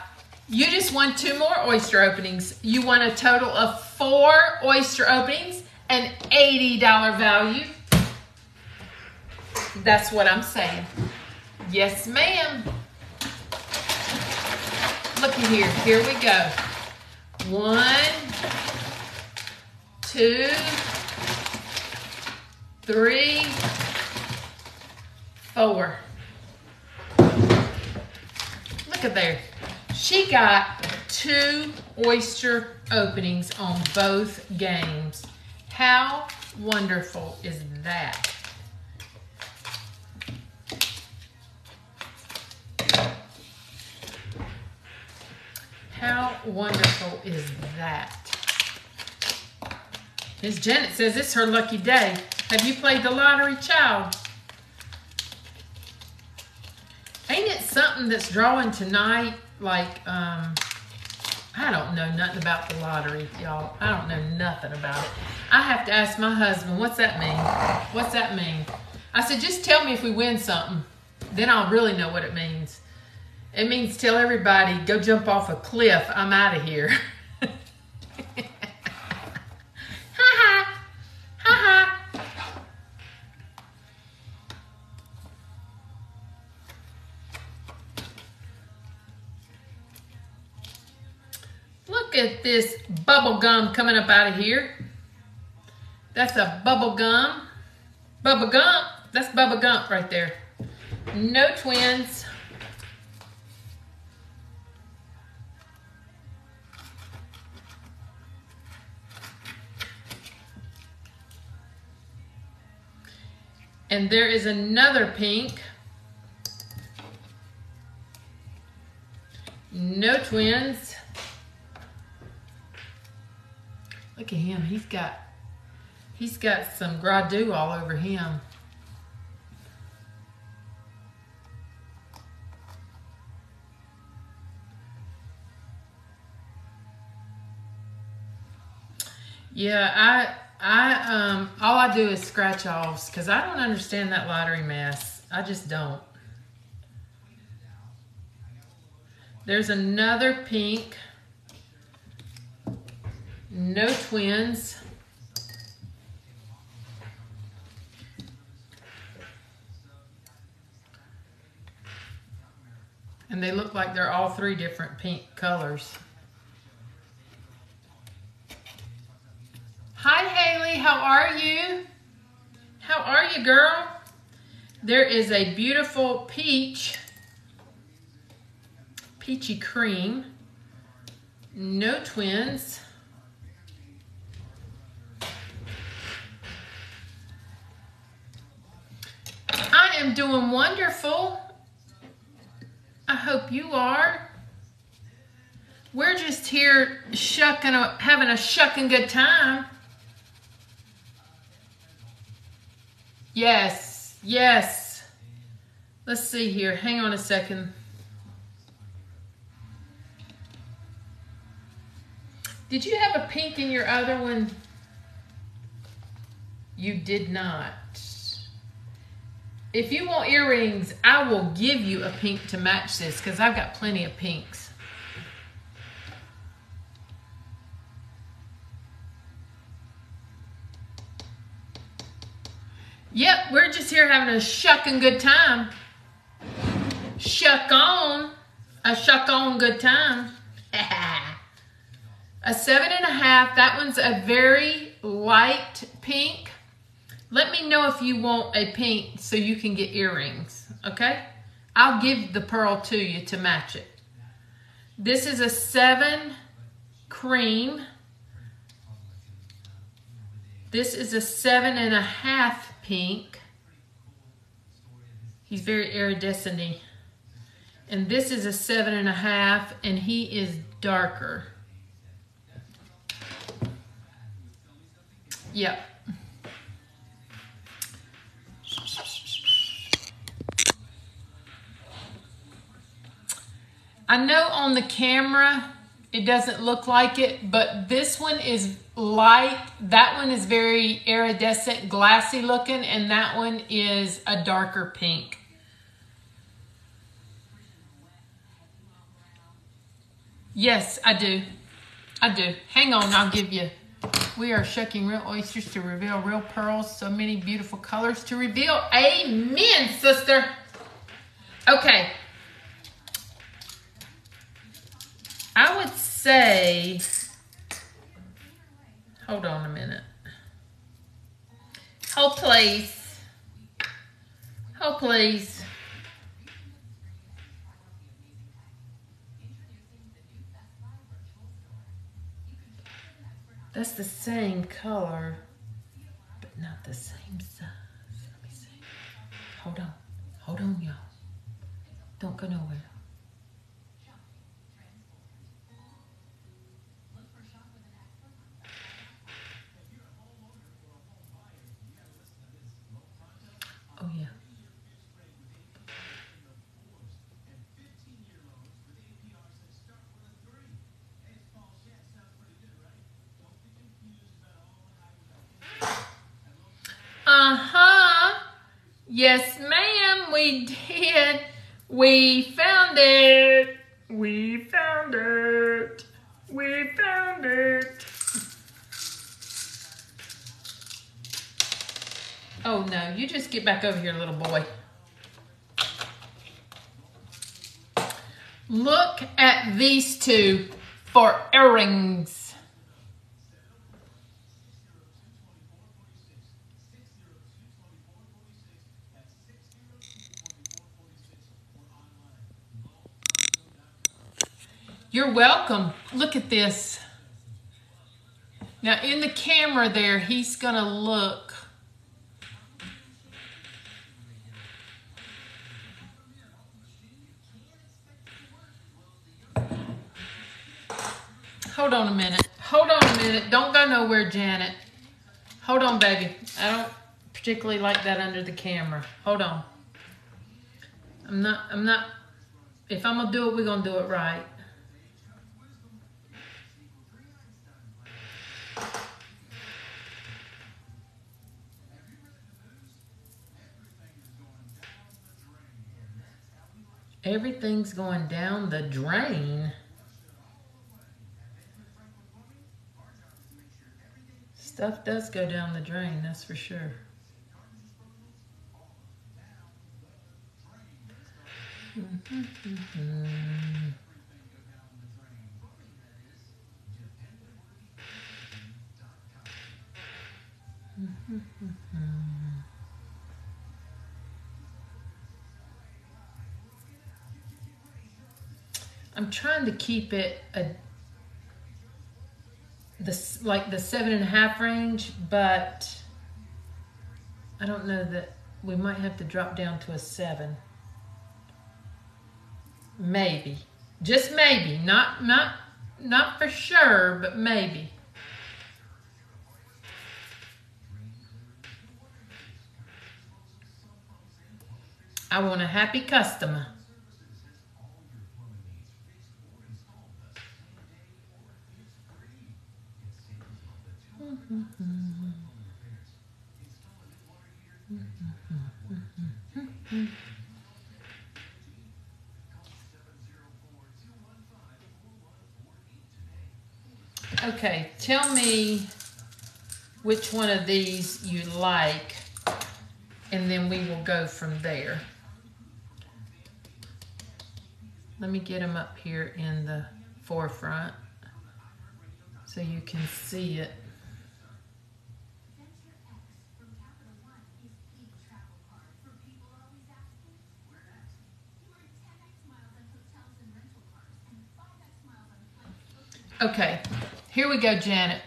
You just won two more oyster openings. You won a total of four oyster openings and $80 value. That's what I'm saying. Yes, ma'am. Look at here. Here we go. One, two, three, four. Look at there. She got two oyster openings on both games. How wonderful is that? How wonderful is that? Miss Janet says it's her lucky day. Have you played the lottery, child? Ain't it something that's drawing tonight? Like, um, I don't know nothing about the lottery, y'all. I don't know nothing about it. I have to ask my husband, what's that mean? What's that mean? I said, just tell me if we win something. Then I'll really know what it means. It means tell everybody, go jump off a cliff. I'm out of here. (laughs) ha ha. Ha ha. Look at this bubble gum coming up out of here. That's a bubble gum. Bubble gum. That's bubble gum right there. No twins. And there is another pink. No twins. Look at him. He's got he's got some gradu all over him. Yeah, I I um all I do is scratch offs because I don't understand that lottery mess. I just don't. There's another pink. No twins. And they look like they're all three different pink colors. Hi, Haley. How are you? How are you, girl? There is a beautiful peach, peachy cream. No twins. I am doing wonderful. I hope you are. We're just here shucking, having a shucking good time. Yes, yes. Let's see here. Hang on a second. Did you have a pink in your other one? You did not. If you want earrings, I will give you a pink to match this because I've got plenty of pinks. Yep, we're just here having a shucking good time. Shuck on. A shuck on good time. (laughs) a seven and a half. That one's a very light pink. Let me know if you want a pink so you can get earrings, okay? I'll give the pearl to you to match it. This is a seven cream. This is a seven and a half pink. He's very iridescent And this is a seven and a half and he is darker. Yep. I know on the camera it doesn't look like it, but this one is light. That one is very iridescent, glassy looking, and that one is a darker pink. Yes, I do. I do. Hang on, I'll give you. We are shucking real oysters to reveal real pearls. So many beautiful colors to reveal. Amen, sister. Okay. I would say, hold on a minute. Oh, please. Oh, please. That's the same color, but not the same size. Let me see. Hold on. Hold on, y'all. Don't go nowhere. Oh, yeah. Uh-huh. Yes, ma'am, we did. We found it. We found it. We found it. Oh no, you just get back over here, little boy. Look at these two for earrings. You're welcome. Look at this. Now in the camera there, he's gonna look. Hold on a minute. Hold on a minute. Don't go nowhere, Janet. Hold on, baby. I don't particularly like that under the camera. Hold on. I'm not, I'm not, if I'm gonna do it, we're gonna do it right. Everything's going down the drain. Stuff does go down the drain, that's for sure. I'm trying to keep it a this like the seven and a half range, but I don't know that we might have to drop down to a seven. Maybe. Just maybe. Not not not for sure, but maybe. I want a happy customer. Okay, tell me which one of these you like, and then we will go from there. Let me get them up here in the forefront so you can see it. Okay, here we go, Janet.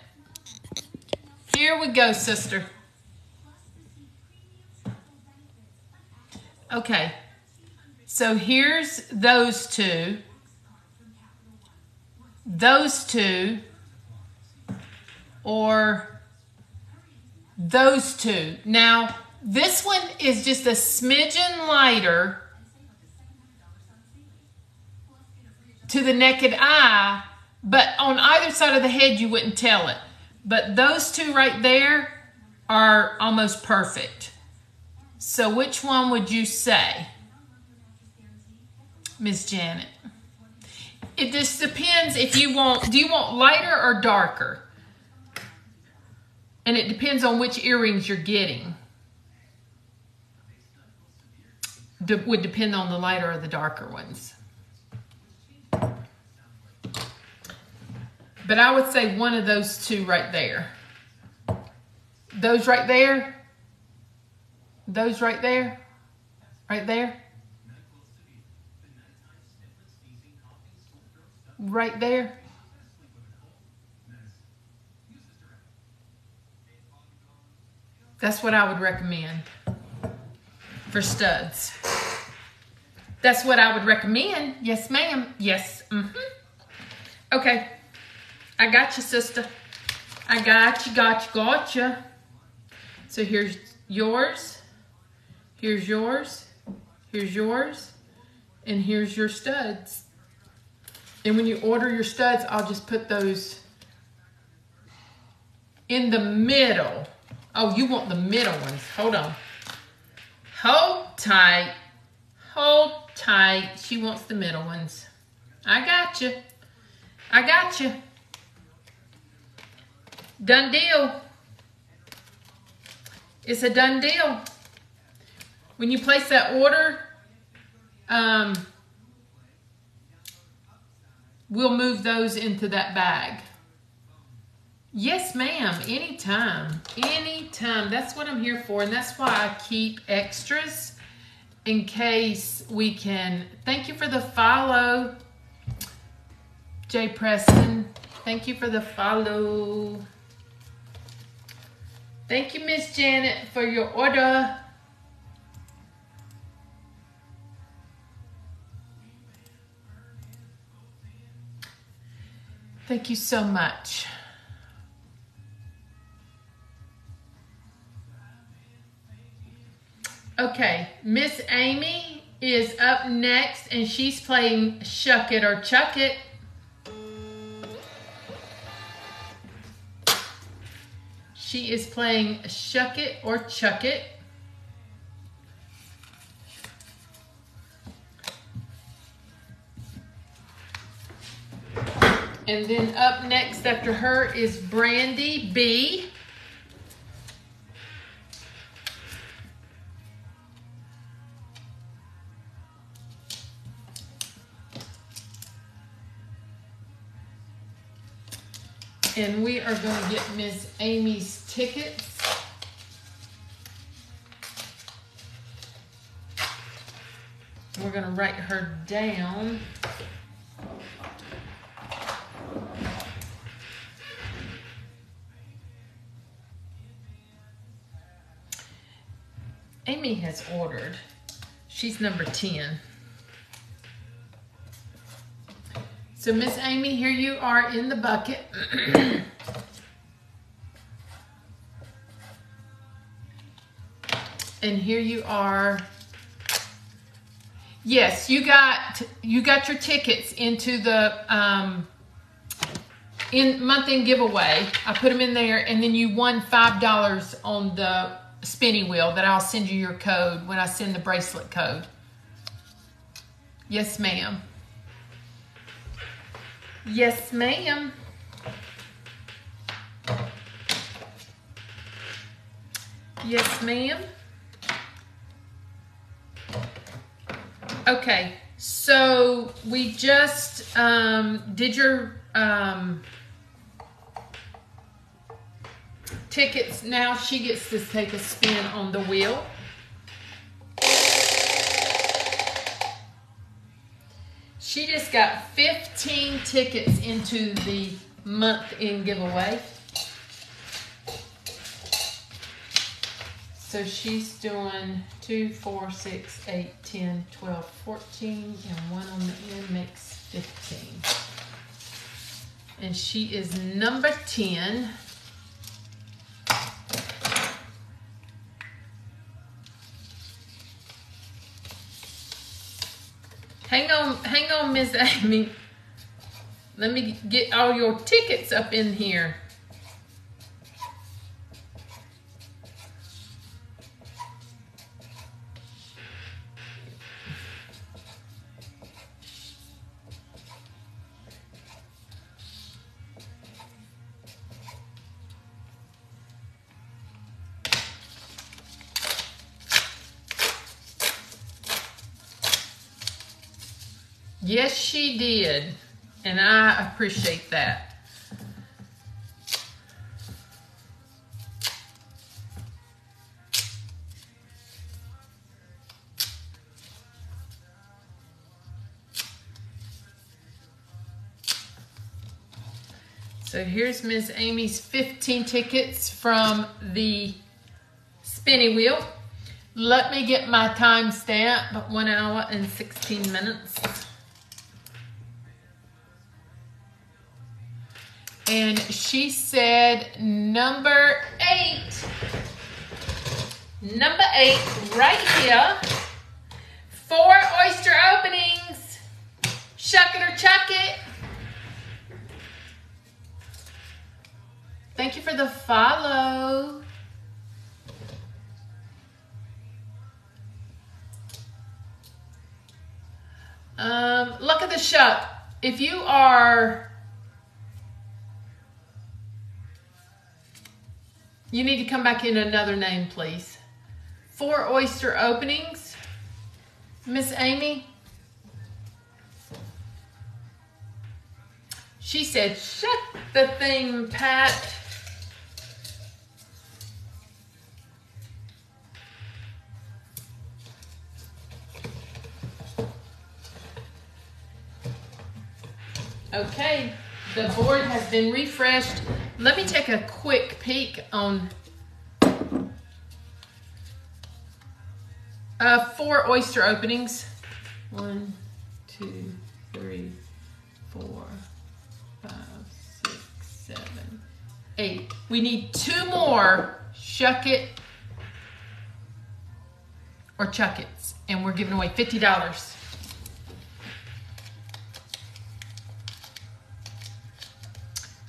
Here we go, sister. Okay, so here's those two, those two, or those two. Now, this one is just a smidgen lighter to the naked eye But on either side of the head, you wouldn't tell it. But those two right there are almost perfect. So which one would you say? Miss Janet. It just depends if you want, do you want lighter or darker? And it depends on which earrings you're getting. De would depend on the lighter or the darker ones. But I would say one of those two right there. Those right there. Those right there. Right there. Right there. That's what I would recommend for studs. That's what I would recommend. Yes, ma'am. Yes. Mm-hmm. Okay. I got you, sister. I got you, got you, got you. So here's yours. Here's yours. Here's yours. And here's your studs. And when you order your studs, I'll just put those in the middle. Oh, you want the middle ones. Hold on. Hold tight. Hold tight. She wants the middle ones. I got you. I got you. Done deal. It's a done deal. When you place that order, um, we'll move those into that bag. Yes, ma'am. Anytime. Anytime. That's what I'm here for. And that's why I keep extras in case we can. Thank you for the follow, Jay Preston. Thank you for the follow. Thank you, Miss Janet, for your order. Thank you so much. Okay, Miss Amy is up next and she's playing Shuck It or Chuck It. She is playing Shuck It or Chuck It. And then up next after her is Brandy B. And we are going to get Miss Amy's tickets. We're going to write her down. Amy has ordered. She's number 10. So Miss Amy, here you are in the bucket. (clears throat) and here you are. Yes, you got you got your tickets into the um, in month end giveaway. I put them in there, and then you won five dollars on the spinning wheel. That I'll send you your code when I send the bracelet code. Yes, ma'am. Yes, ma'am. Yes, ma'am. Okay, so we just um, did your um, tickets. Now she gets to take a spin on the wheel. She just got 15 tickets into the month in giveaway. So she's doing 2, 4, 6, 8, 10, 12, 14, and one on the end makes 15. And she is number 10. Hang on, hang on, Miss Amy. Let me get all your tickets up in here. Did. And I appreciate that. So here's Miss Amy's 15 tickets from the spinny wheel. Let me get my time stamp, one hour and 16 minutes. She said number eight. Number eight, right here. Four oyster openings. Shuck it or chuck it. Thank you for the follow. Um, look at the shuck. If you are You need to come back in another name, please. Four oyster openings. Miss Amy. She said, shut the thing, Pat. Okay, the board has been refreshed. Let me take a quick peek on uh, four oyster openings. One, two, three, four, five, six, seven, eight. We need two more shuck it or chuck it. And we're giving away $50.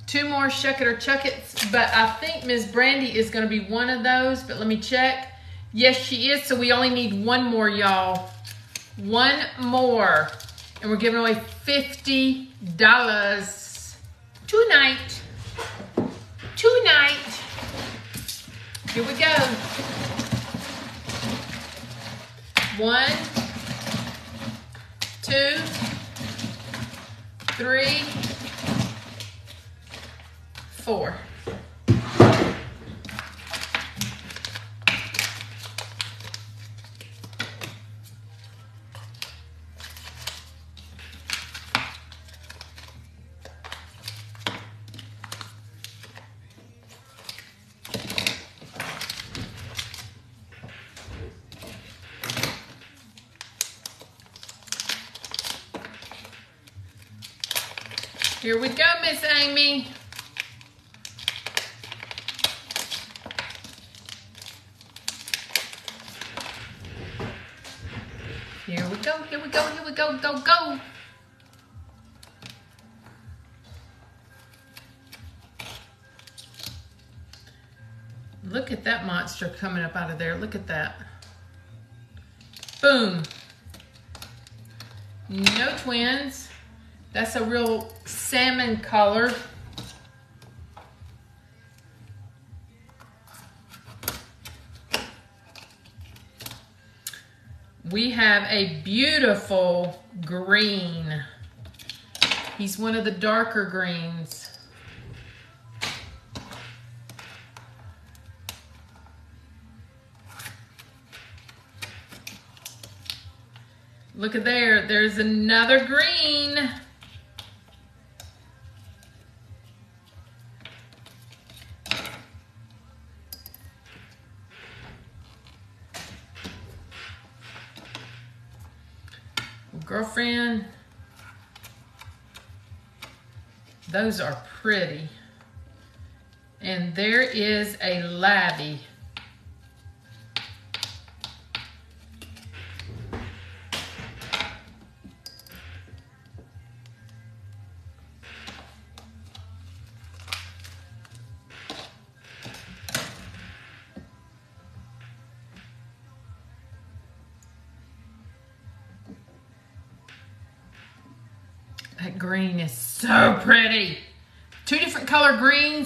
Two more shuck it or chuck it, but I think Ms. Brandy is gonna be one of those, but let me check. Yes, she is, so we only need one more, y'all. One more. And we're giving away $50 tonight. Tonight. Here we go. One, two, three, four. Here we go, Miss Amy. Here we go, here we go, go, go. Look at that monster coming up out of there. Look at that. Boom. No twins. That's a real salmon color. We have a beautiful green. He's one of the darker greens. Look at there, there's another green. Those are pretty. And there is a labby.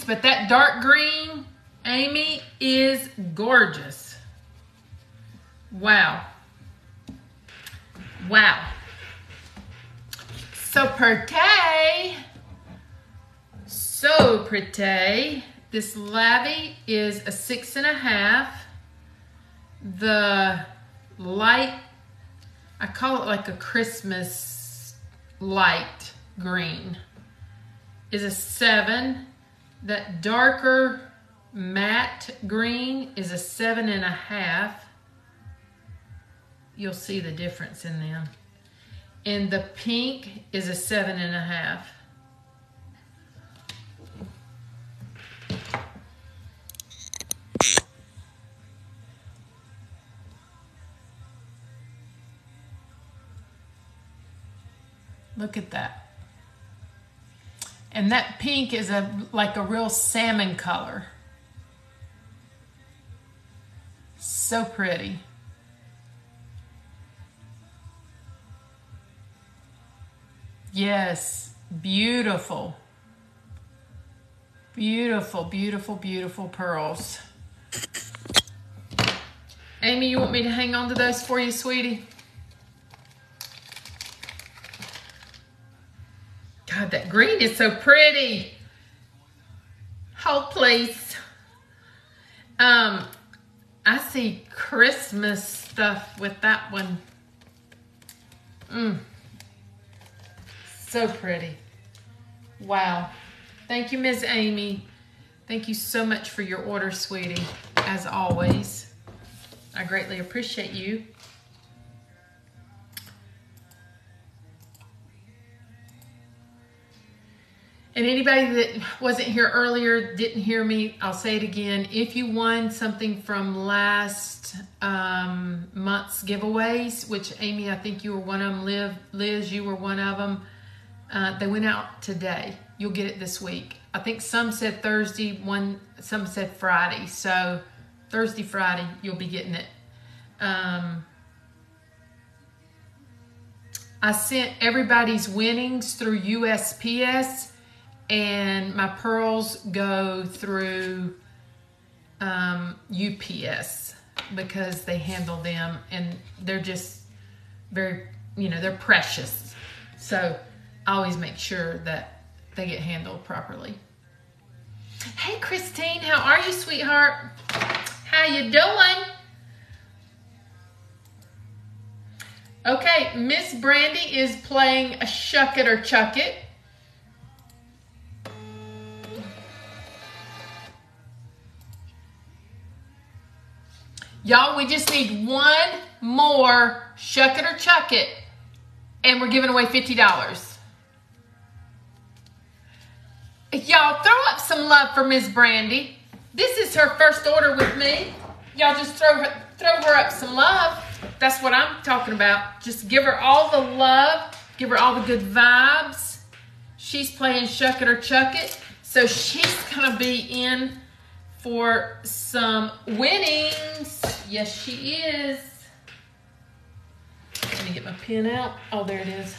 Greens, but that dark green, Amy, is gorgeous. Wow. Wow. So pretty. So pretty. This Lavy is a six and a half. The light, I call it like a Christmas light green, is a seven. That darker matte green is a seven and a half. You'll see the difference in them. And the pink is a seven and a half. Look at that. And that pink is a like a real salmon color. So pretty. Yes, beautiful. Beautiful, beautiful, beautiful pearls. Amy, you want me to hang on to those for you, sweetie? God, that green is so pretty. Hold, please. Um, I see Christmas stuff with that one. Mmm. So pretty. Wow. Thank you, Ms. Amy. Thank you so much for your order, sweetie, as always. I greatly appreciate you. And anybody that wasn't here earlier, didn't hear me, I'll say it again. If you won something from last um, month's giveaways, which Amy, I think you were one of them, Liv, Liz, you were one of them, uh, they went out today. You'll get it this week. I think some said Thursday, one, some said Friday. So Thursday, Friday, you'll be getting it. Um, I sent everybody's winnings through USPS and my pearls go through um, UPS because they handle them and they're just very, you know, they're precious. So I always make sure that they get handled properly. Hey, Christine, how are you, sweetheart? How you doing? Okay, Miss Brandy is playing a Shuck It or Chuck It. Y'all, we just need one more Shuck It or Chuck It, and we're giving away $50. Y'all, throw up some love for Miss Brandy. This is her first order with me. Y'all just throw her, throw her up some love. That's what I'm talking about. Just give her all the love. Give her all the good vibes. She's playing Shuck It or Chuck It. So she's going to be in for some winnings. Yes, she is. Let me get my pen out. Oh, there it is.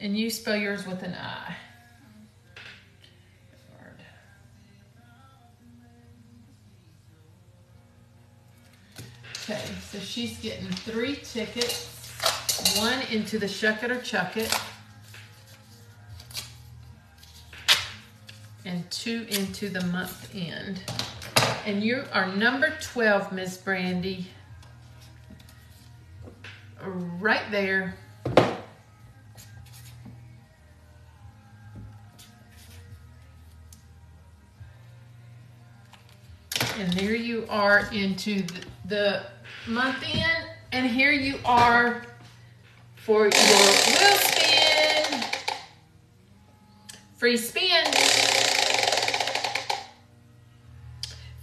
And you spell yours with an I. Okay, so she's getting three tickets, one into the Shuck It or Chuck It, and two into the month end. And you are number 12, Miss Brandy. Right there. And there you are into the, month end. And here you are for your wheel spin. Free spin.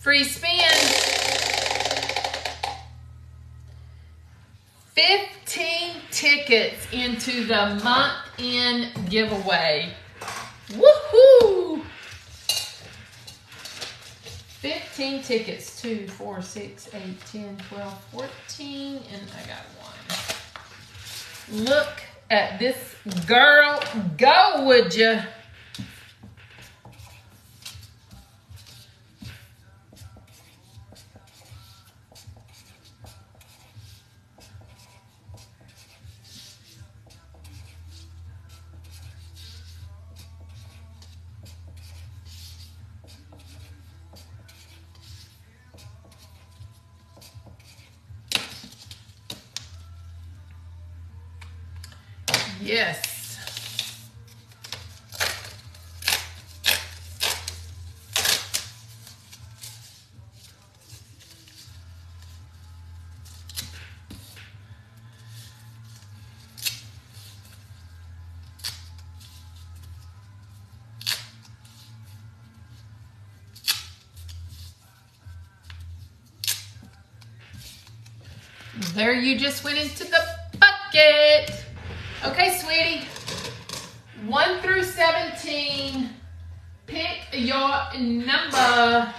Free spin. 15 tickets into the month end giveaway. Woohoo! 15 tickets. 2, 4, 6, 8, 10, 12, 14, and I got one. Look at this girl go, would you? Yes. There you just went into the bucket. Okay, sweetie. 1 through 17. Pick your number.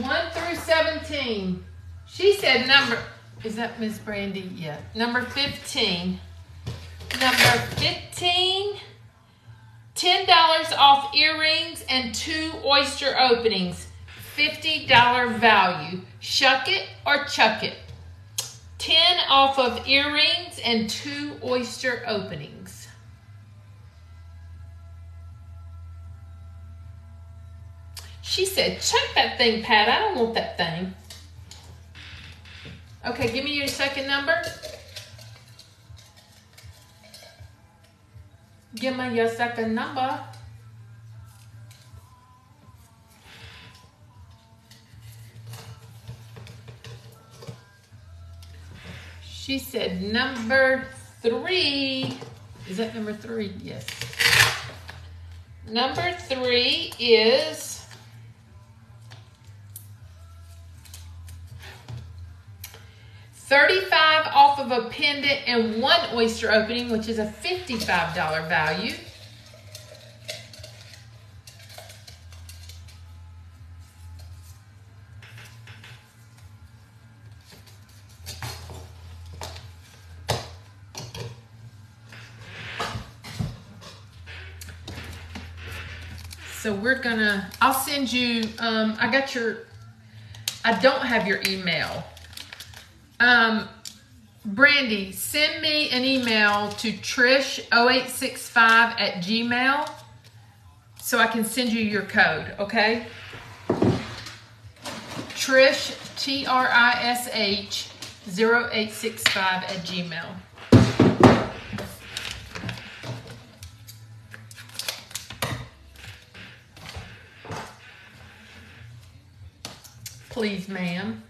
One through 17. She said number, is that Miss Brandy? Yeah. Number 15. Number 15. $10 off earrings and two oyster openings. $50 value. Shuck it or chuck it. 10 off of earrings and two oyster openings. She said, chuck that thing, Pat. I don't want that thing. Okay, give me your second number. Give me your second number. She said number three. Is that number three? Yes. Number three is Thirty-five off of a pendant and one oyster opening, which is a fifty-five dollar value. We're gonna, I'll send you, um, I got your, I don't have your email. Um, Brandy, send me an email to trish0865 at gmail so I can send you your code, okay? Trish, T R I S H, 0865 at gmail. Please, ma'am.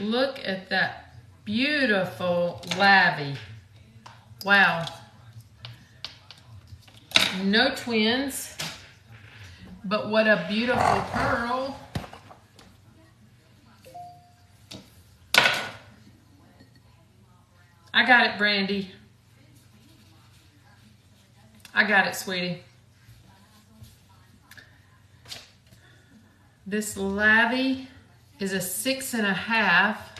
Look at that beautiful lavy. Wow. No twins, but what a beautiful pearl. I got it, Brandy. I got it, sweetie. This lavy is a six and a half,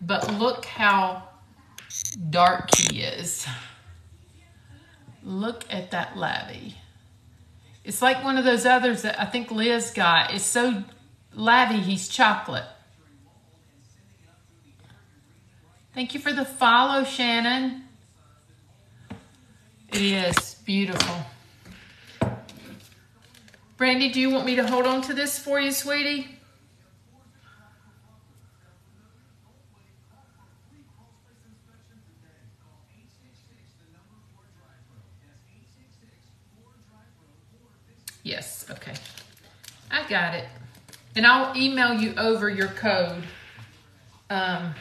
but look how dark he is. Look at that lavy. It's like one of those others that I think Liz got. It's so lavy, he's chocolate. Thank you for the follow, Shannon. It is beautiful. Brandy, do you want me to hold on to this for you, sweetie? Yes, okay. I got it. And I'll email you over your code. Um,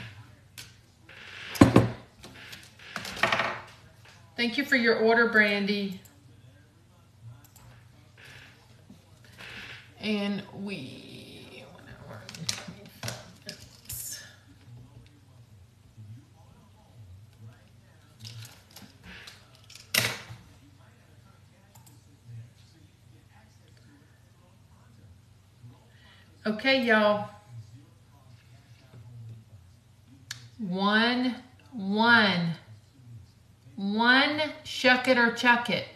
Thank you for your order, Brandy. And we, Okay, y'all. One, one one, shuck it or chuck it.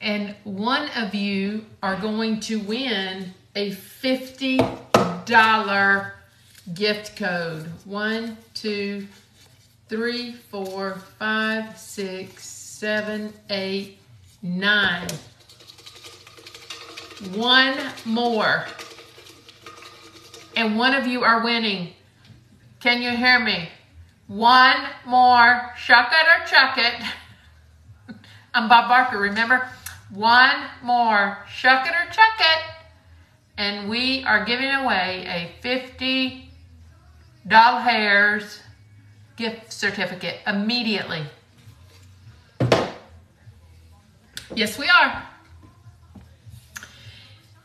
And one of you are going to win a $50 gift code. One, two, three, four, five, six, seven, eight, nine. One more. And one of you are winning. Can you hear me? One more. Shuck it or chuck it. I'm Bob Barker, remember? One more. Shuck it or chuck it. And we are giving away a $50 hairs gift certificate immediately. Yes, we are.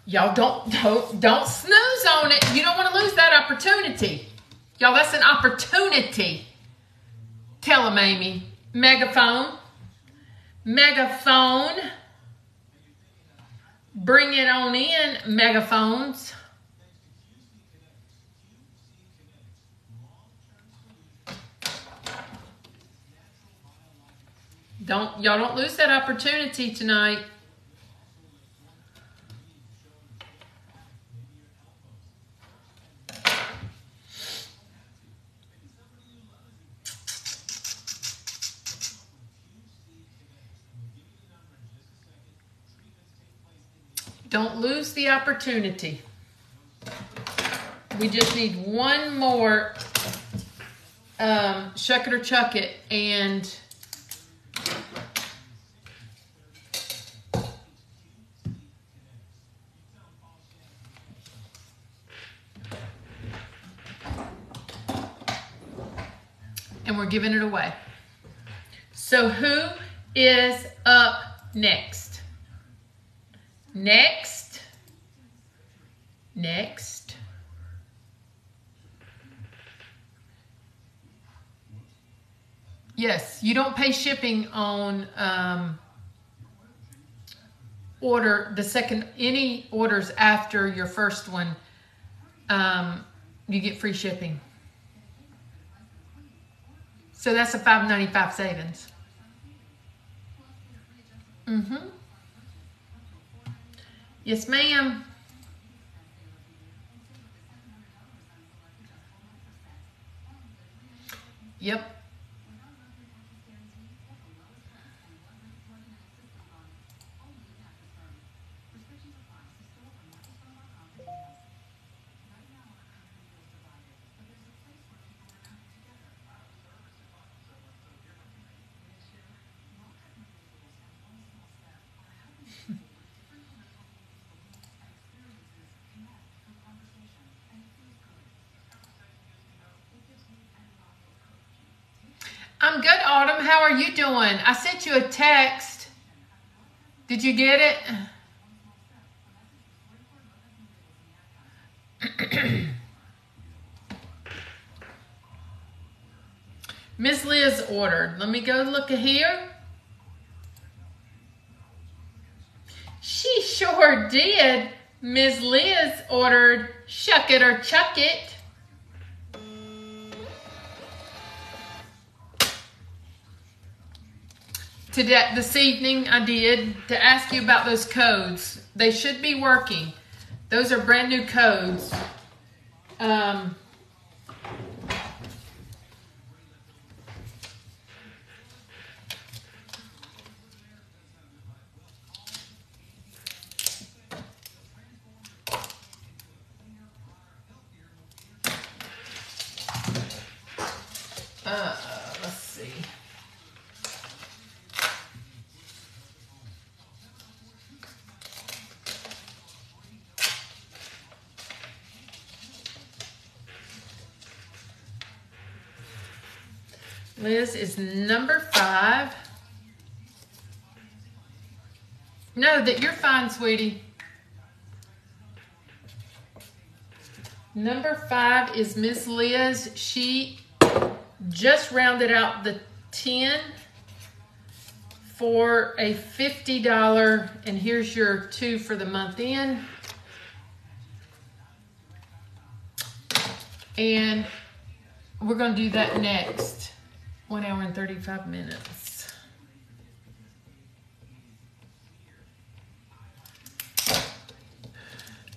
Y'all don't, don't don't snooze on it. You don't want to lose that opportunity. Y'all, that's an opportunity. Tell them, Amy. Megaphone. Megaphone. Bring it on in, megaphones. Don't y'all don't lose that opportunity tonight. Don't lose the opportunity. We just need one more um, shuck it or chuck it and and we're giving it away. So who is up next? Next. Next. Yes, you don't pay shipping on um, order the second any orders after your first one. Um, you get free shipping. So that's a five ninety five savings. Mm-hmm. Yes, ma'am. Yep. I'm good, Autumn. How are you doing? I sent you a text. Did you get it? (clears throat) Miss Liz ordered. Let me go look here. She sure did. Miss Liz ordered Shuck It or Chuck It. Today, this evening, I did to ask you about those codes. They should be working. Those are brand new codes. Um, uh, let's see. Liz is number five. No, that you're fine, sweetie. Number five is Miss Liz. She just rounded out the 10 for a $50, and here's your two for the month in. And we're going to do that next. One hour and 35 minutes.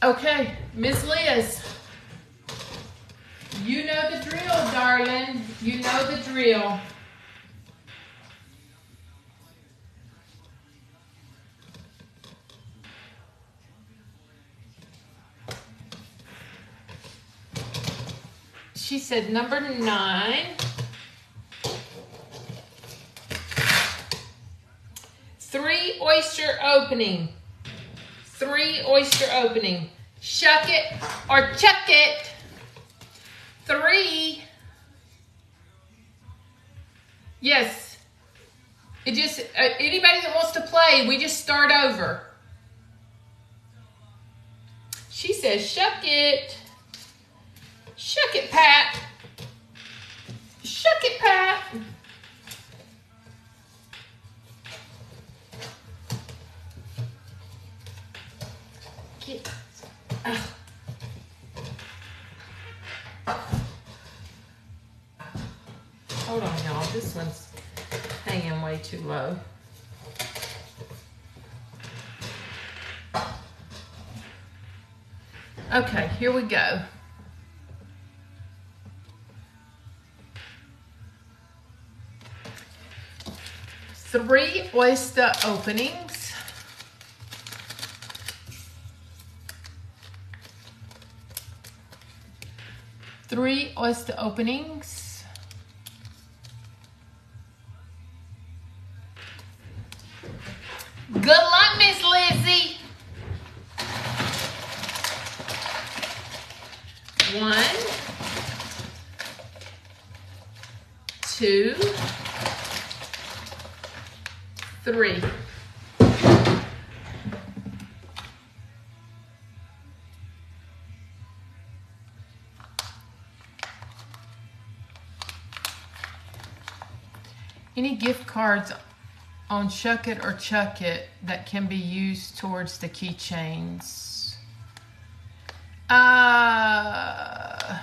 Okay, Miss Liz. You know the drill, darling. You know the drill. She said number nine. Three oyster opening. Three oyster opening. Shuck it or chuck it. Three. Yes. It just, uh, anybody that wants to play, we just start over. She says, shuck it. Shuck it, Pat. Shuck it, Pat. Get. Ugh. Hold on, y'all. This one's hanging way too low. Okay, here we go. Three oyster openings. Three oyster openings. Cards on Shuck It or Chuck It that can be used towards the keychains? Uh,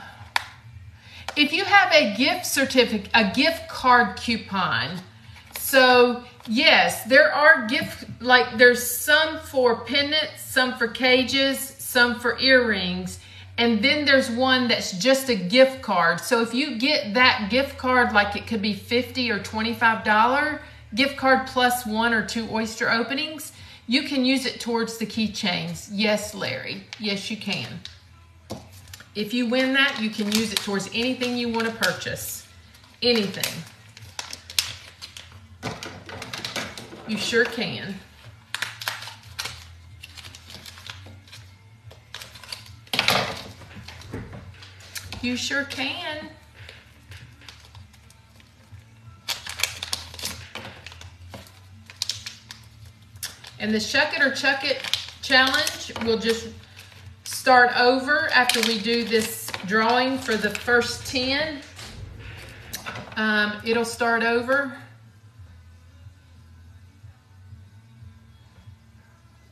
if you have a gift certificate, a gift card coupon, so yes, there are gift, like there's some for pendants, some for cages, some for earrings, and then there's one that's just a gift card. So if you get that gift card, like it could be 50 or $25 gift card plus one or two oyster openings, you can use it towards the keychains. Yes, Larry. Yes, you can. If you win that, you can use it towards anything you want to purchase. Anything. You sure can. You sure can. And the Shuck It or Chuck It challenge will just start over after we do this drawing for the first 10. Um, it'll start over.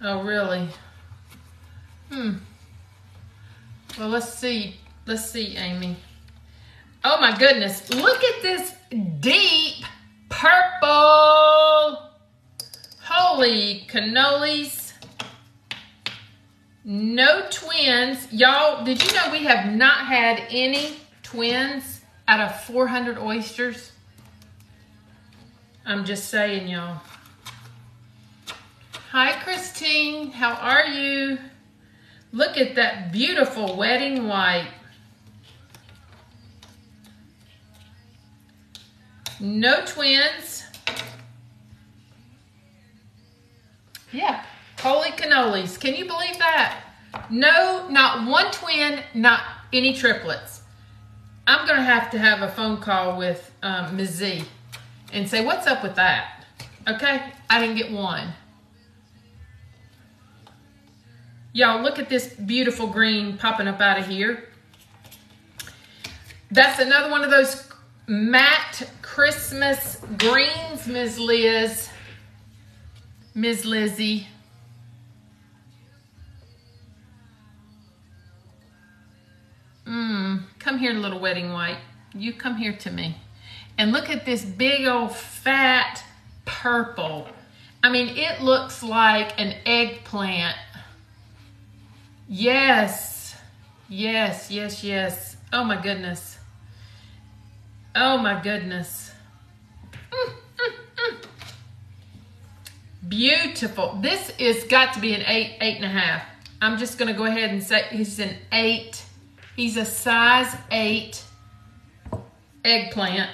Oh, really? Hmm. Well, let's see. Let's see, Amy. Oh my goodness. Look at this deep purple. Holy cannolis. No twins. Y'all, did you know we have not had any twins out of 400 oysters? I'm just saying, y'all. Hi, Christine. How are you? Look at that beautiful wedding white. No twins. Yeah, holy cannolis. Can you believe that? No, not one twin, not any triplets. I'm going to have to have a phone call with um, Ms. Z and say, what's up with that? Okay, I didn't get one. Y'all, look at this beautiful green popping up out of here. That's another one of those matte Christmas greens, Ms. Liz. Ms. Lizzie. Mmm. Come here, little wedding white. You come here to me. And look at this big old fat purple. I mean, it looks like an eggplant. Yes. Yes, yes, yes. Oh my goodness. Oh my goodness. Beautiful. This is got to be an eight, eight and a half. I'm just going to go ahead and say he's an eight. He's a size eight eggplant.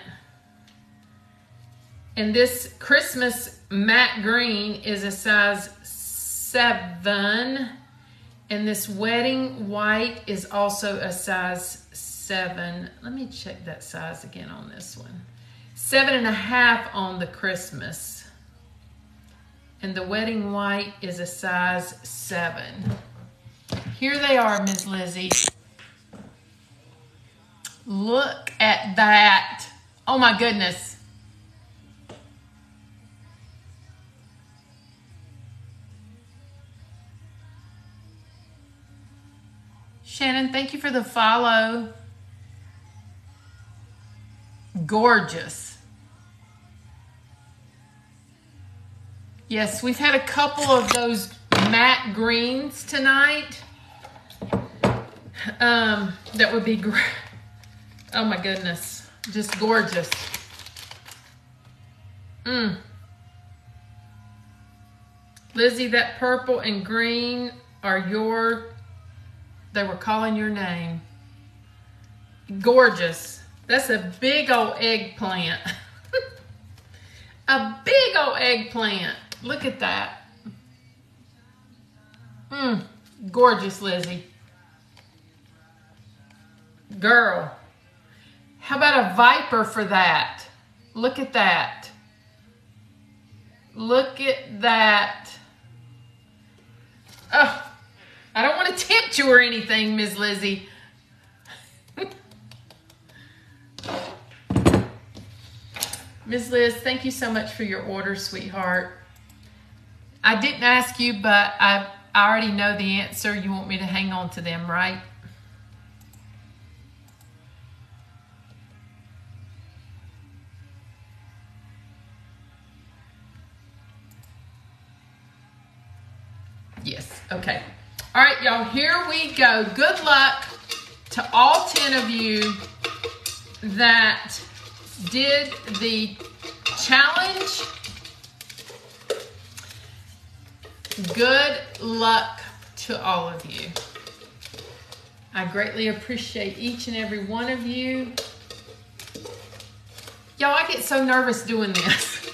And this Christmas matte green is a size seven. And this wedding white is also a size seven. Let me check that size again on this one. Seven and a half on the Christmas. And the wedding white is a size seven. Here they are, Ms. Lizzie. Look at that. Oh my goodness. Shannon, thank you for the follow. Gorgeous. Yes, we've had a couple of those matte greens tonight. Um, that would be great. (laughs) Oh my goodness. Just gorgeous. Mmm. Lizzie, that purple and green are your they were calling your name. Gorgeous. That's a big old eggplant. (laughs) a big old eggplant. Look at that. Mmm. Gorgeous, Lizzie. Girl. How about a viper for that? Look at that. Look at that. Oh. I don't want to tempt you or anything, Ms. Lizzie. (laughs) Ms. Liz, thank you so much for your order, sweetheart. I didn't ask you, but I, I already know the answer. You want me to hang on to them, right? Yes, okay. All right, y'all, here we go. Good luck to all 10 of you that did the challenge. Good luck to all of you. I greatly appreciate each and every one of you. Y'all, I get so nervous doing this.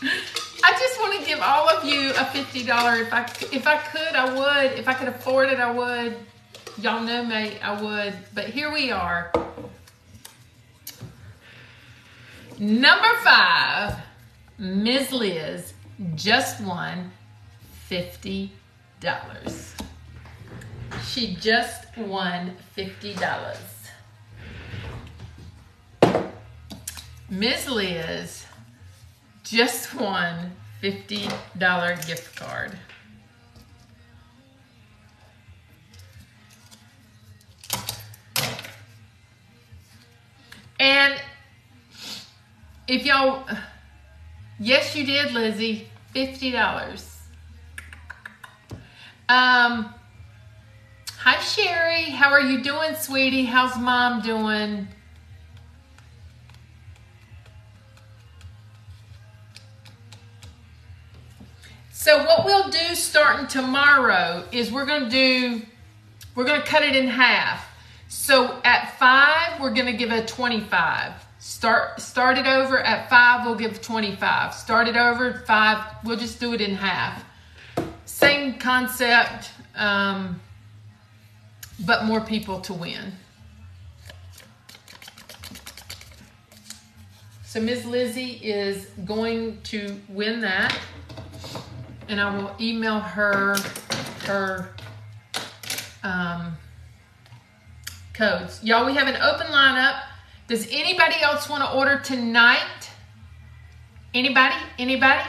(laughs) I just want to give all of you a $50. If I, if I could, I would. If I could afford it, I would. Y'all know me, I would. But here we are. Number five, Ms. Liz just won $50. She just won $50. Ms. Liz just won $50 gift card. And if y'all, yes, you did, Lizzie, $50. Um, hi, Sherry. How are you doing, sweetie? How's mom doing? So what we'll do starting tomorrow is we're going to do, we're going to cut it in half. So at five, we're going to give a 25. Start, start it over at five, we'll give 25. Start it over at five, we'll just do it in half. Same concept, um, but more people to win. So Ms. Lizzie is going to win that and I will email her her um, codes. Y'all, we have an open lineup. Does anybody else want to order tonight? Anybody? Anybody?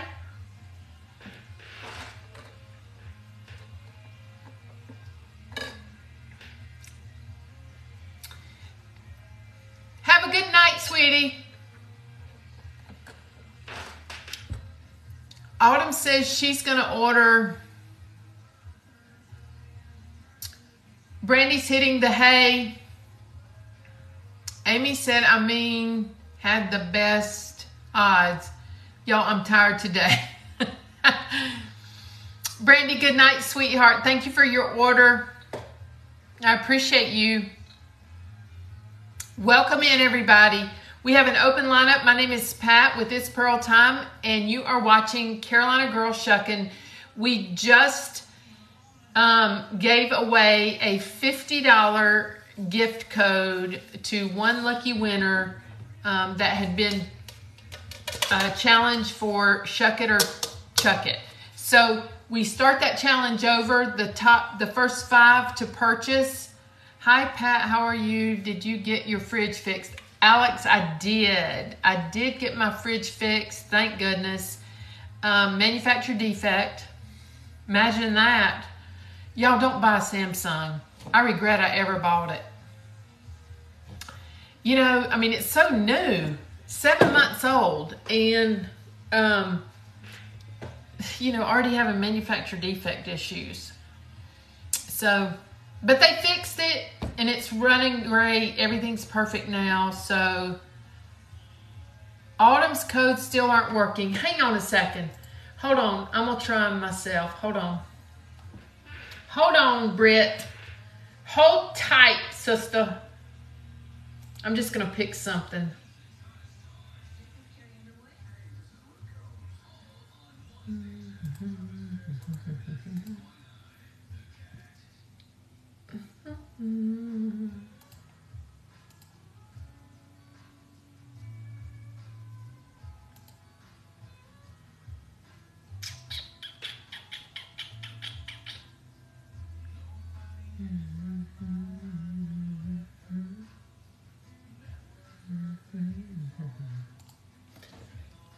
Autumn says she's going to order. Brandy's hitting the hay. Amy said, I mean, had the best odds. Y'all, I'm tired today. (laughs) Brandy, good night, sweetheart. Thank you for your order. I appreciate you. Welcome in, everybody. We have an open lineup. My name is Pat with It's Pearl Time, and you are watching Carolina Girl Shuckin'. We just um, gave away a $50 gift code to one lucky winner um, that had been a challenge for Shuck It or Chuck It. So we start that challenge over the top, the first five to purchase. Hi Pat, how are you? Did you get your fridge fixed? Alex, I did. I did get my fridge fixed, thank goodness. Um, manufacturer defect. Imagine that. Y'all don't buy Samsung. I regret I ever bought it. You know, I mean, it's so new, seven months old, and, um, you know, already having manufacturer defect issues. So, but they fixed it and it's running great. Everything's perfect now. So Autumn's codes still aren't working. Hang on a second. Hold on. I'm going to try them myself. Hold on. Hold on, Britt. Hold tight, sister. I'm just going to pick something.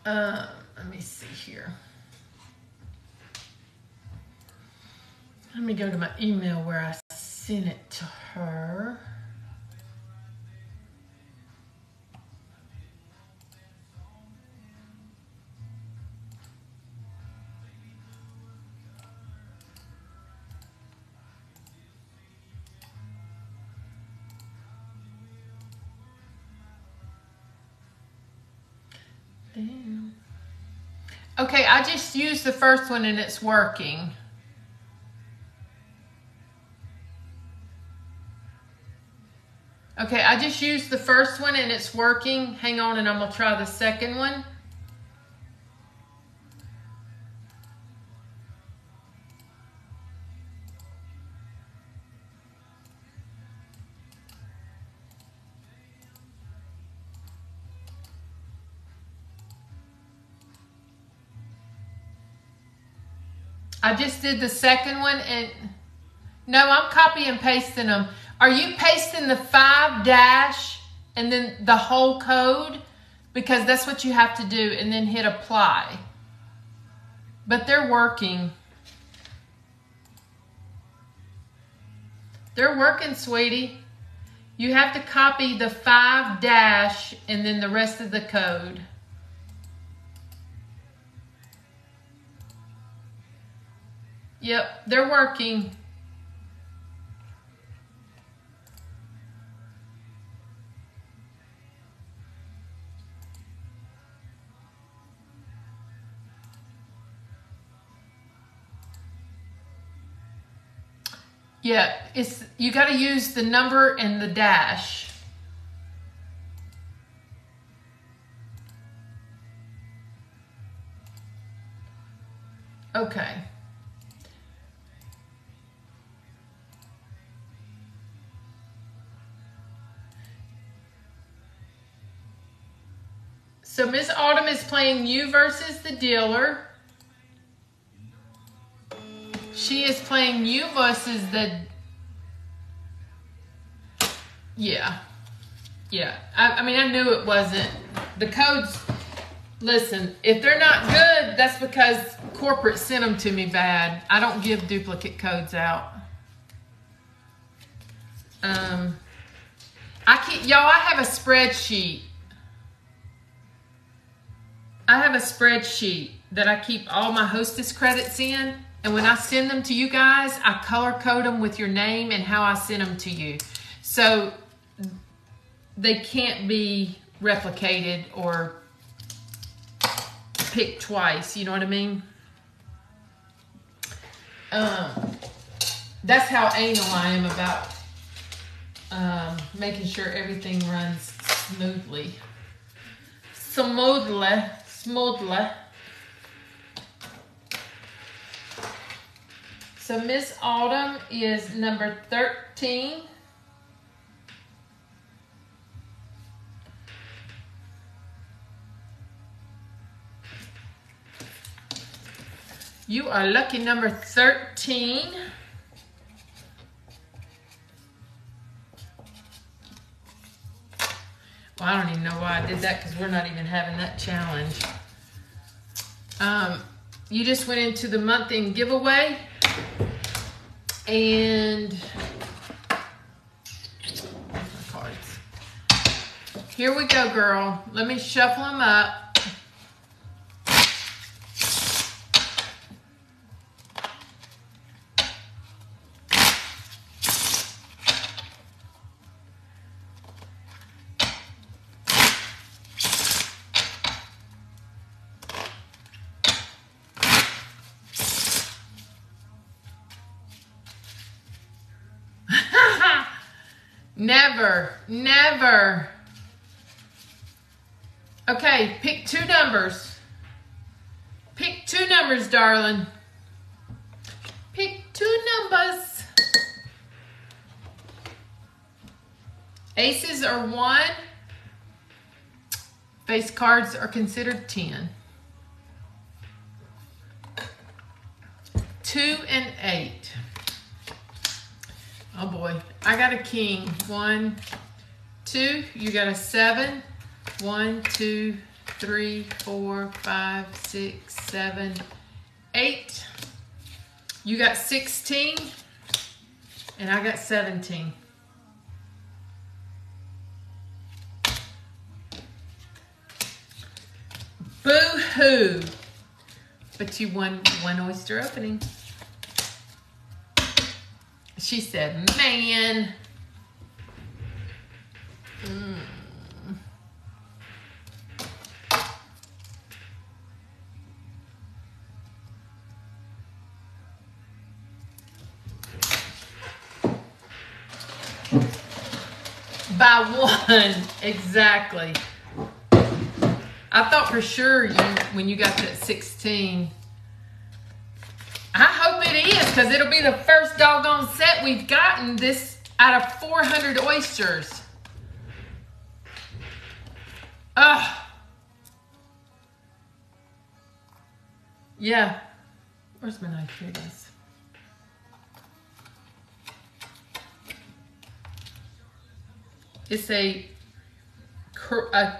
Uh, let me see here. Let me go to my email where I sent it to her. Damn. Okay, I just used the first one and it's working. Okay, I just used the first one and it's working. Hang on and I'm gonna try the second one. I just did the second one and no, I'm copy and pasting them. Are you pasting the five dash and then the whole code? Because that's what you have to do and then hit apply. But they're working. They're working, sweetie. You have to copy the five dash and then the rest of the code. Yep, they're working. Yeah, it's you got to use the number and the dash. Okay. So Miss Autumn is playing you versus the dealer. She is playing you versus the... Yeah. Yeah. I, I mean, I knew it wasn't. The codes... Listen, if they're not good, that's because corporate sent them to me bad. I don't give duplicate codes out. Um, I keep y'all. I have a spreadsheet. I have a spreadsheet that I keep all my hostess credits in. And when I send them to you guys, I color code them with your name and how I sent them to you. So they can't be replicated or picked twice. You know what I mean? Um, that's how anal I am about um, making sure everything runs smoothly. Smoothly, smoothly. So Miss Autumn is number 13. You are lucky number 13. Well, I don't even know why I did that because we're not even having that challenge. Um, you just went into the month in giveaway and cards. Here we go, girl. Let me shuffle them up. Never, never. Okay, pick two numbers. Pick two numbers, darling. Pick two numbers. Aces are one. Face cards are considered 10. Two and eight. Oh boy, I got a king. One, two, you got a seven. One, two, three, four, five, six, seven, eight. You got 16, and I got 17. Boo-hoo. But you won one oyster opening. She said, man. Mm. By one, (laughs) exactly. I thought for sure you when you got that 16 I hope it is because it'll be the first doggone set we've gotten this out of 400 oysters. Ugh. Yeah. Where's my knife? Here it is. It's a, a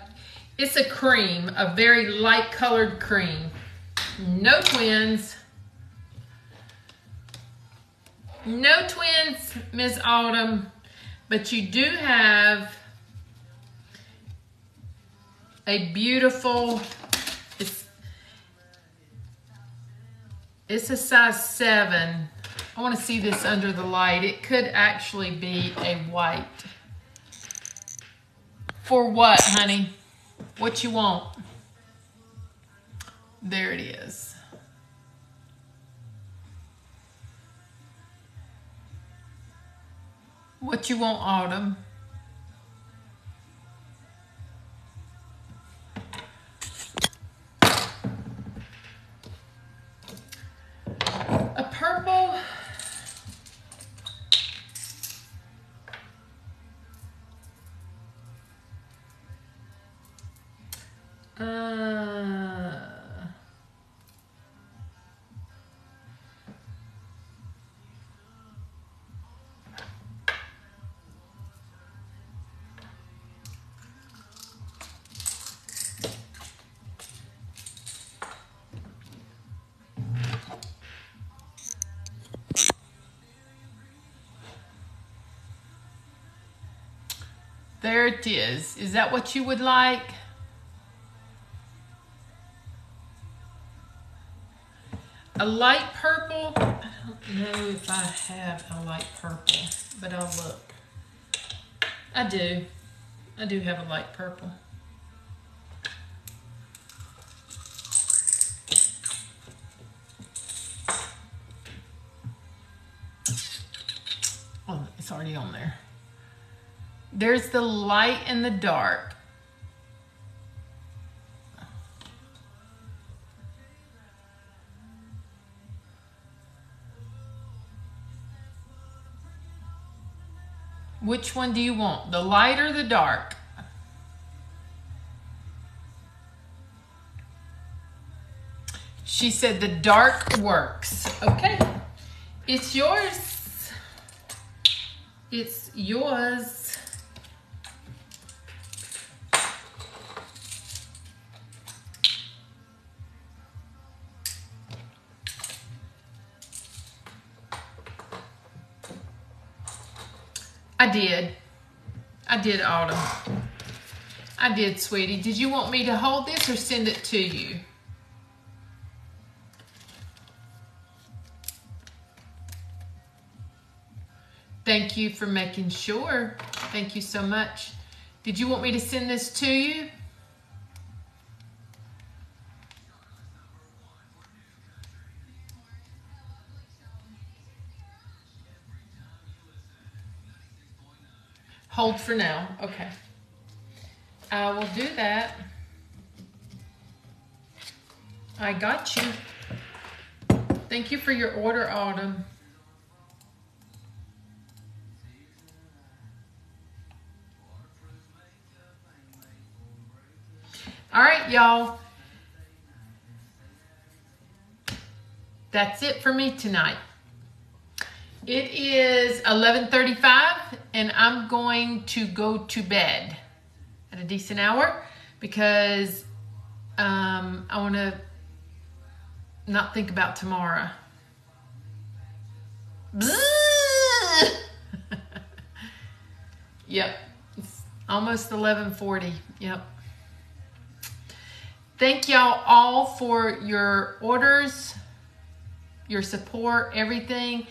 it's a cream, a very light colored cream. No twins. No twins, Miss Autumn, but you do have a beautiful, it's, it's a size seven. I want to see this under the light. It could actually be a white. For what, honey? What you want? There it is. What you want, Autumn? A purple. Uh, There it is. Is that what you would like? a light purple. I don't know if I have a light purple, but I'll look. I do. I do have a light purple. Oh, it's already on there. There's the light and the dark. Which one do you want? The light or the dark? She said the dark works. Okay. It's yours. It's yours. Did. I did, Autumn. I did, sweetie. Did you want me to hold this or send it to you? Thank you for making sure. Thank you so much. Did you want me to send this to you? Hold for now. Okay. I will do that. I got you. Thank you for your order, Autumn. All right, y'all. That's it for me tonight. It is 11:35 and I'm going to go to bed at a decent hour because um, I want to not think about tomorrow. (laughs) yep. It's almost 11:40. Yep. Thank y'all all for your orders, your support, everything.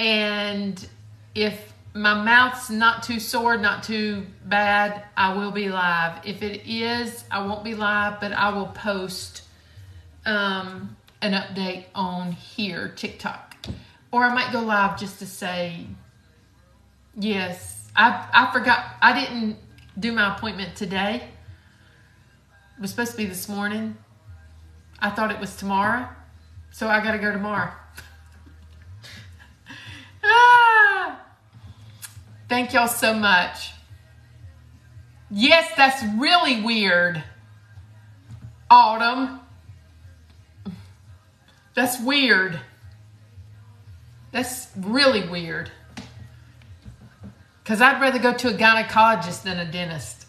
And if my mouth's not too sore, not too bad, I will be live. If it is, I won't be live, but I will post um, an update on here, TikTok. Or I might go live just to say, yes, I, I forgot, I didn't do my appointment today. It was supposed to be this morning. I thought it was tomorrow, so I got to go tomorrow. Thank y'all so much. Yes, that's really weird. Autumn. That's weird. That's really weird. Because I'd rather go to a gynecologist than a dentist.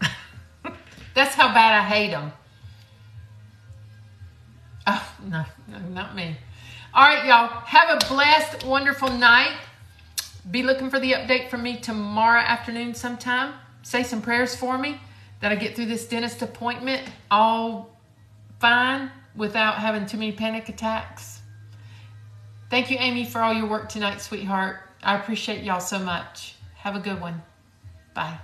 (laughs) that's how bad I hate them. Oh, no, no, not me. All right, y'all. Have a blessed, wonderful night. Be looking for the update from me tomorrow afternoon sometime. Say some prayers for me that I get through this dentist appointment all fine without having too many panic attacks. Thank you, Amy, for all your work tonight, sweetheart. I appreciate y'all so much. Have a good one. Bye.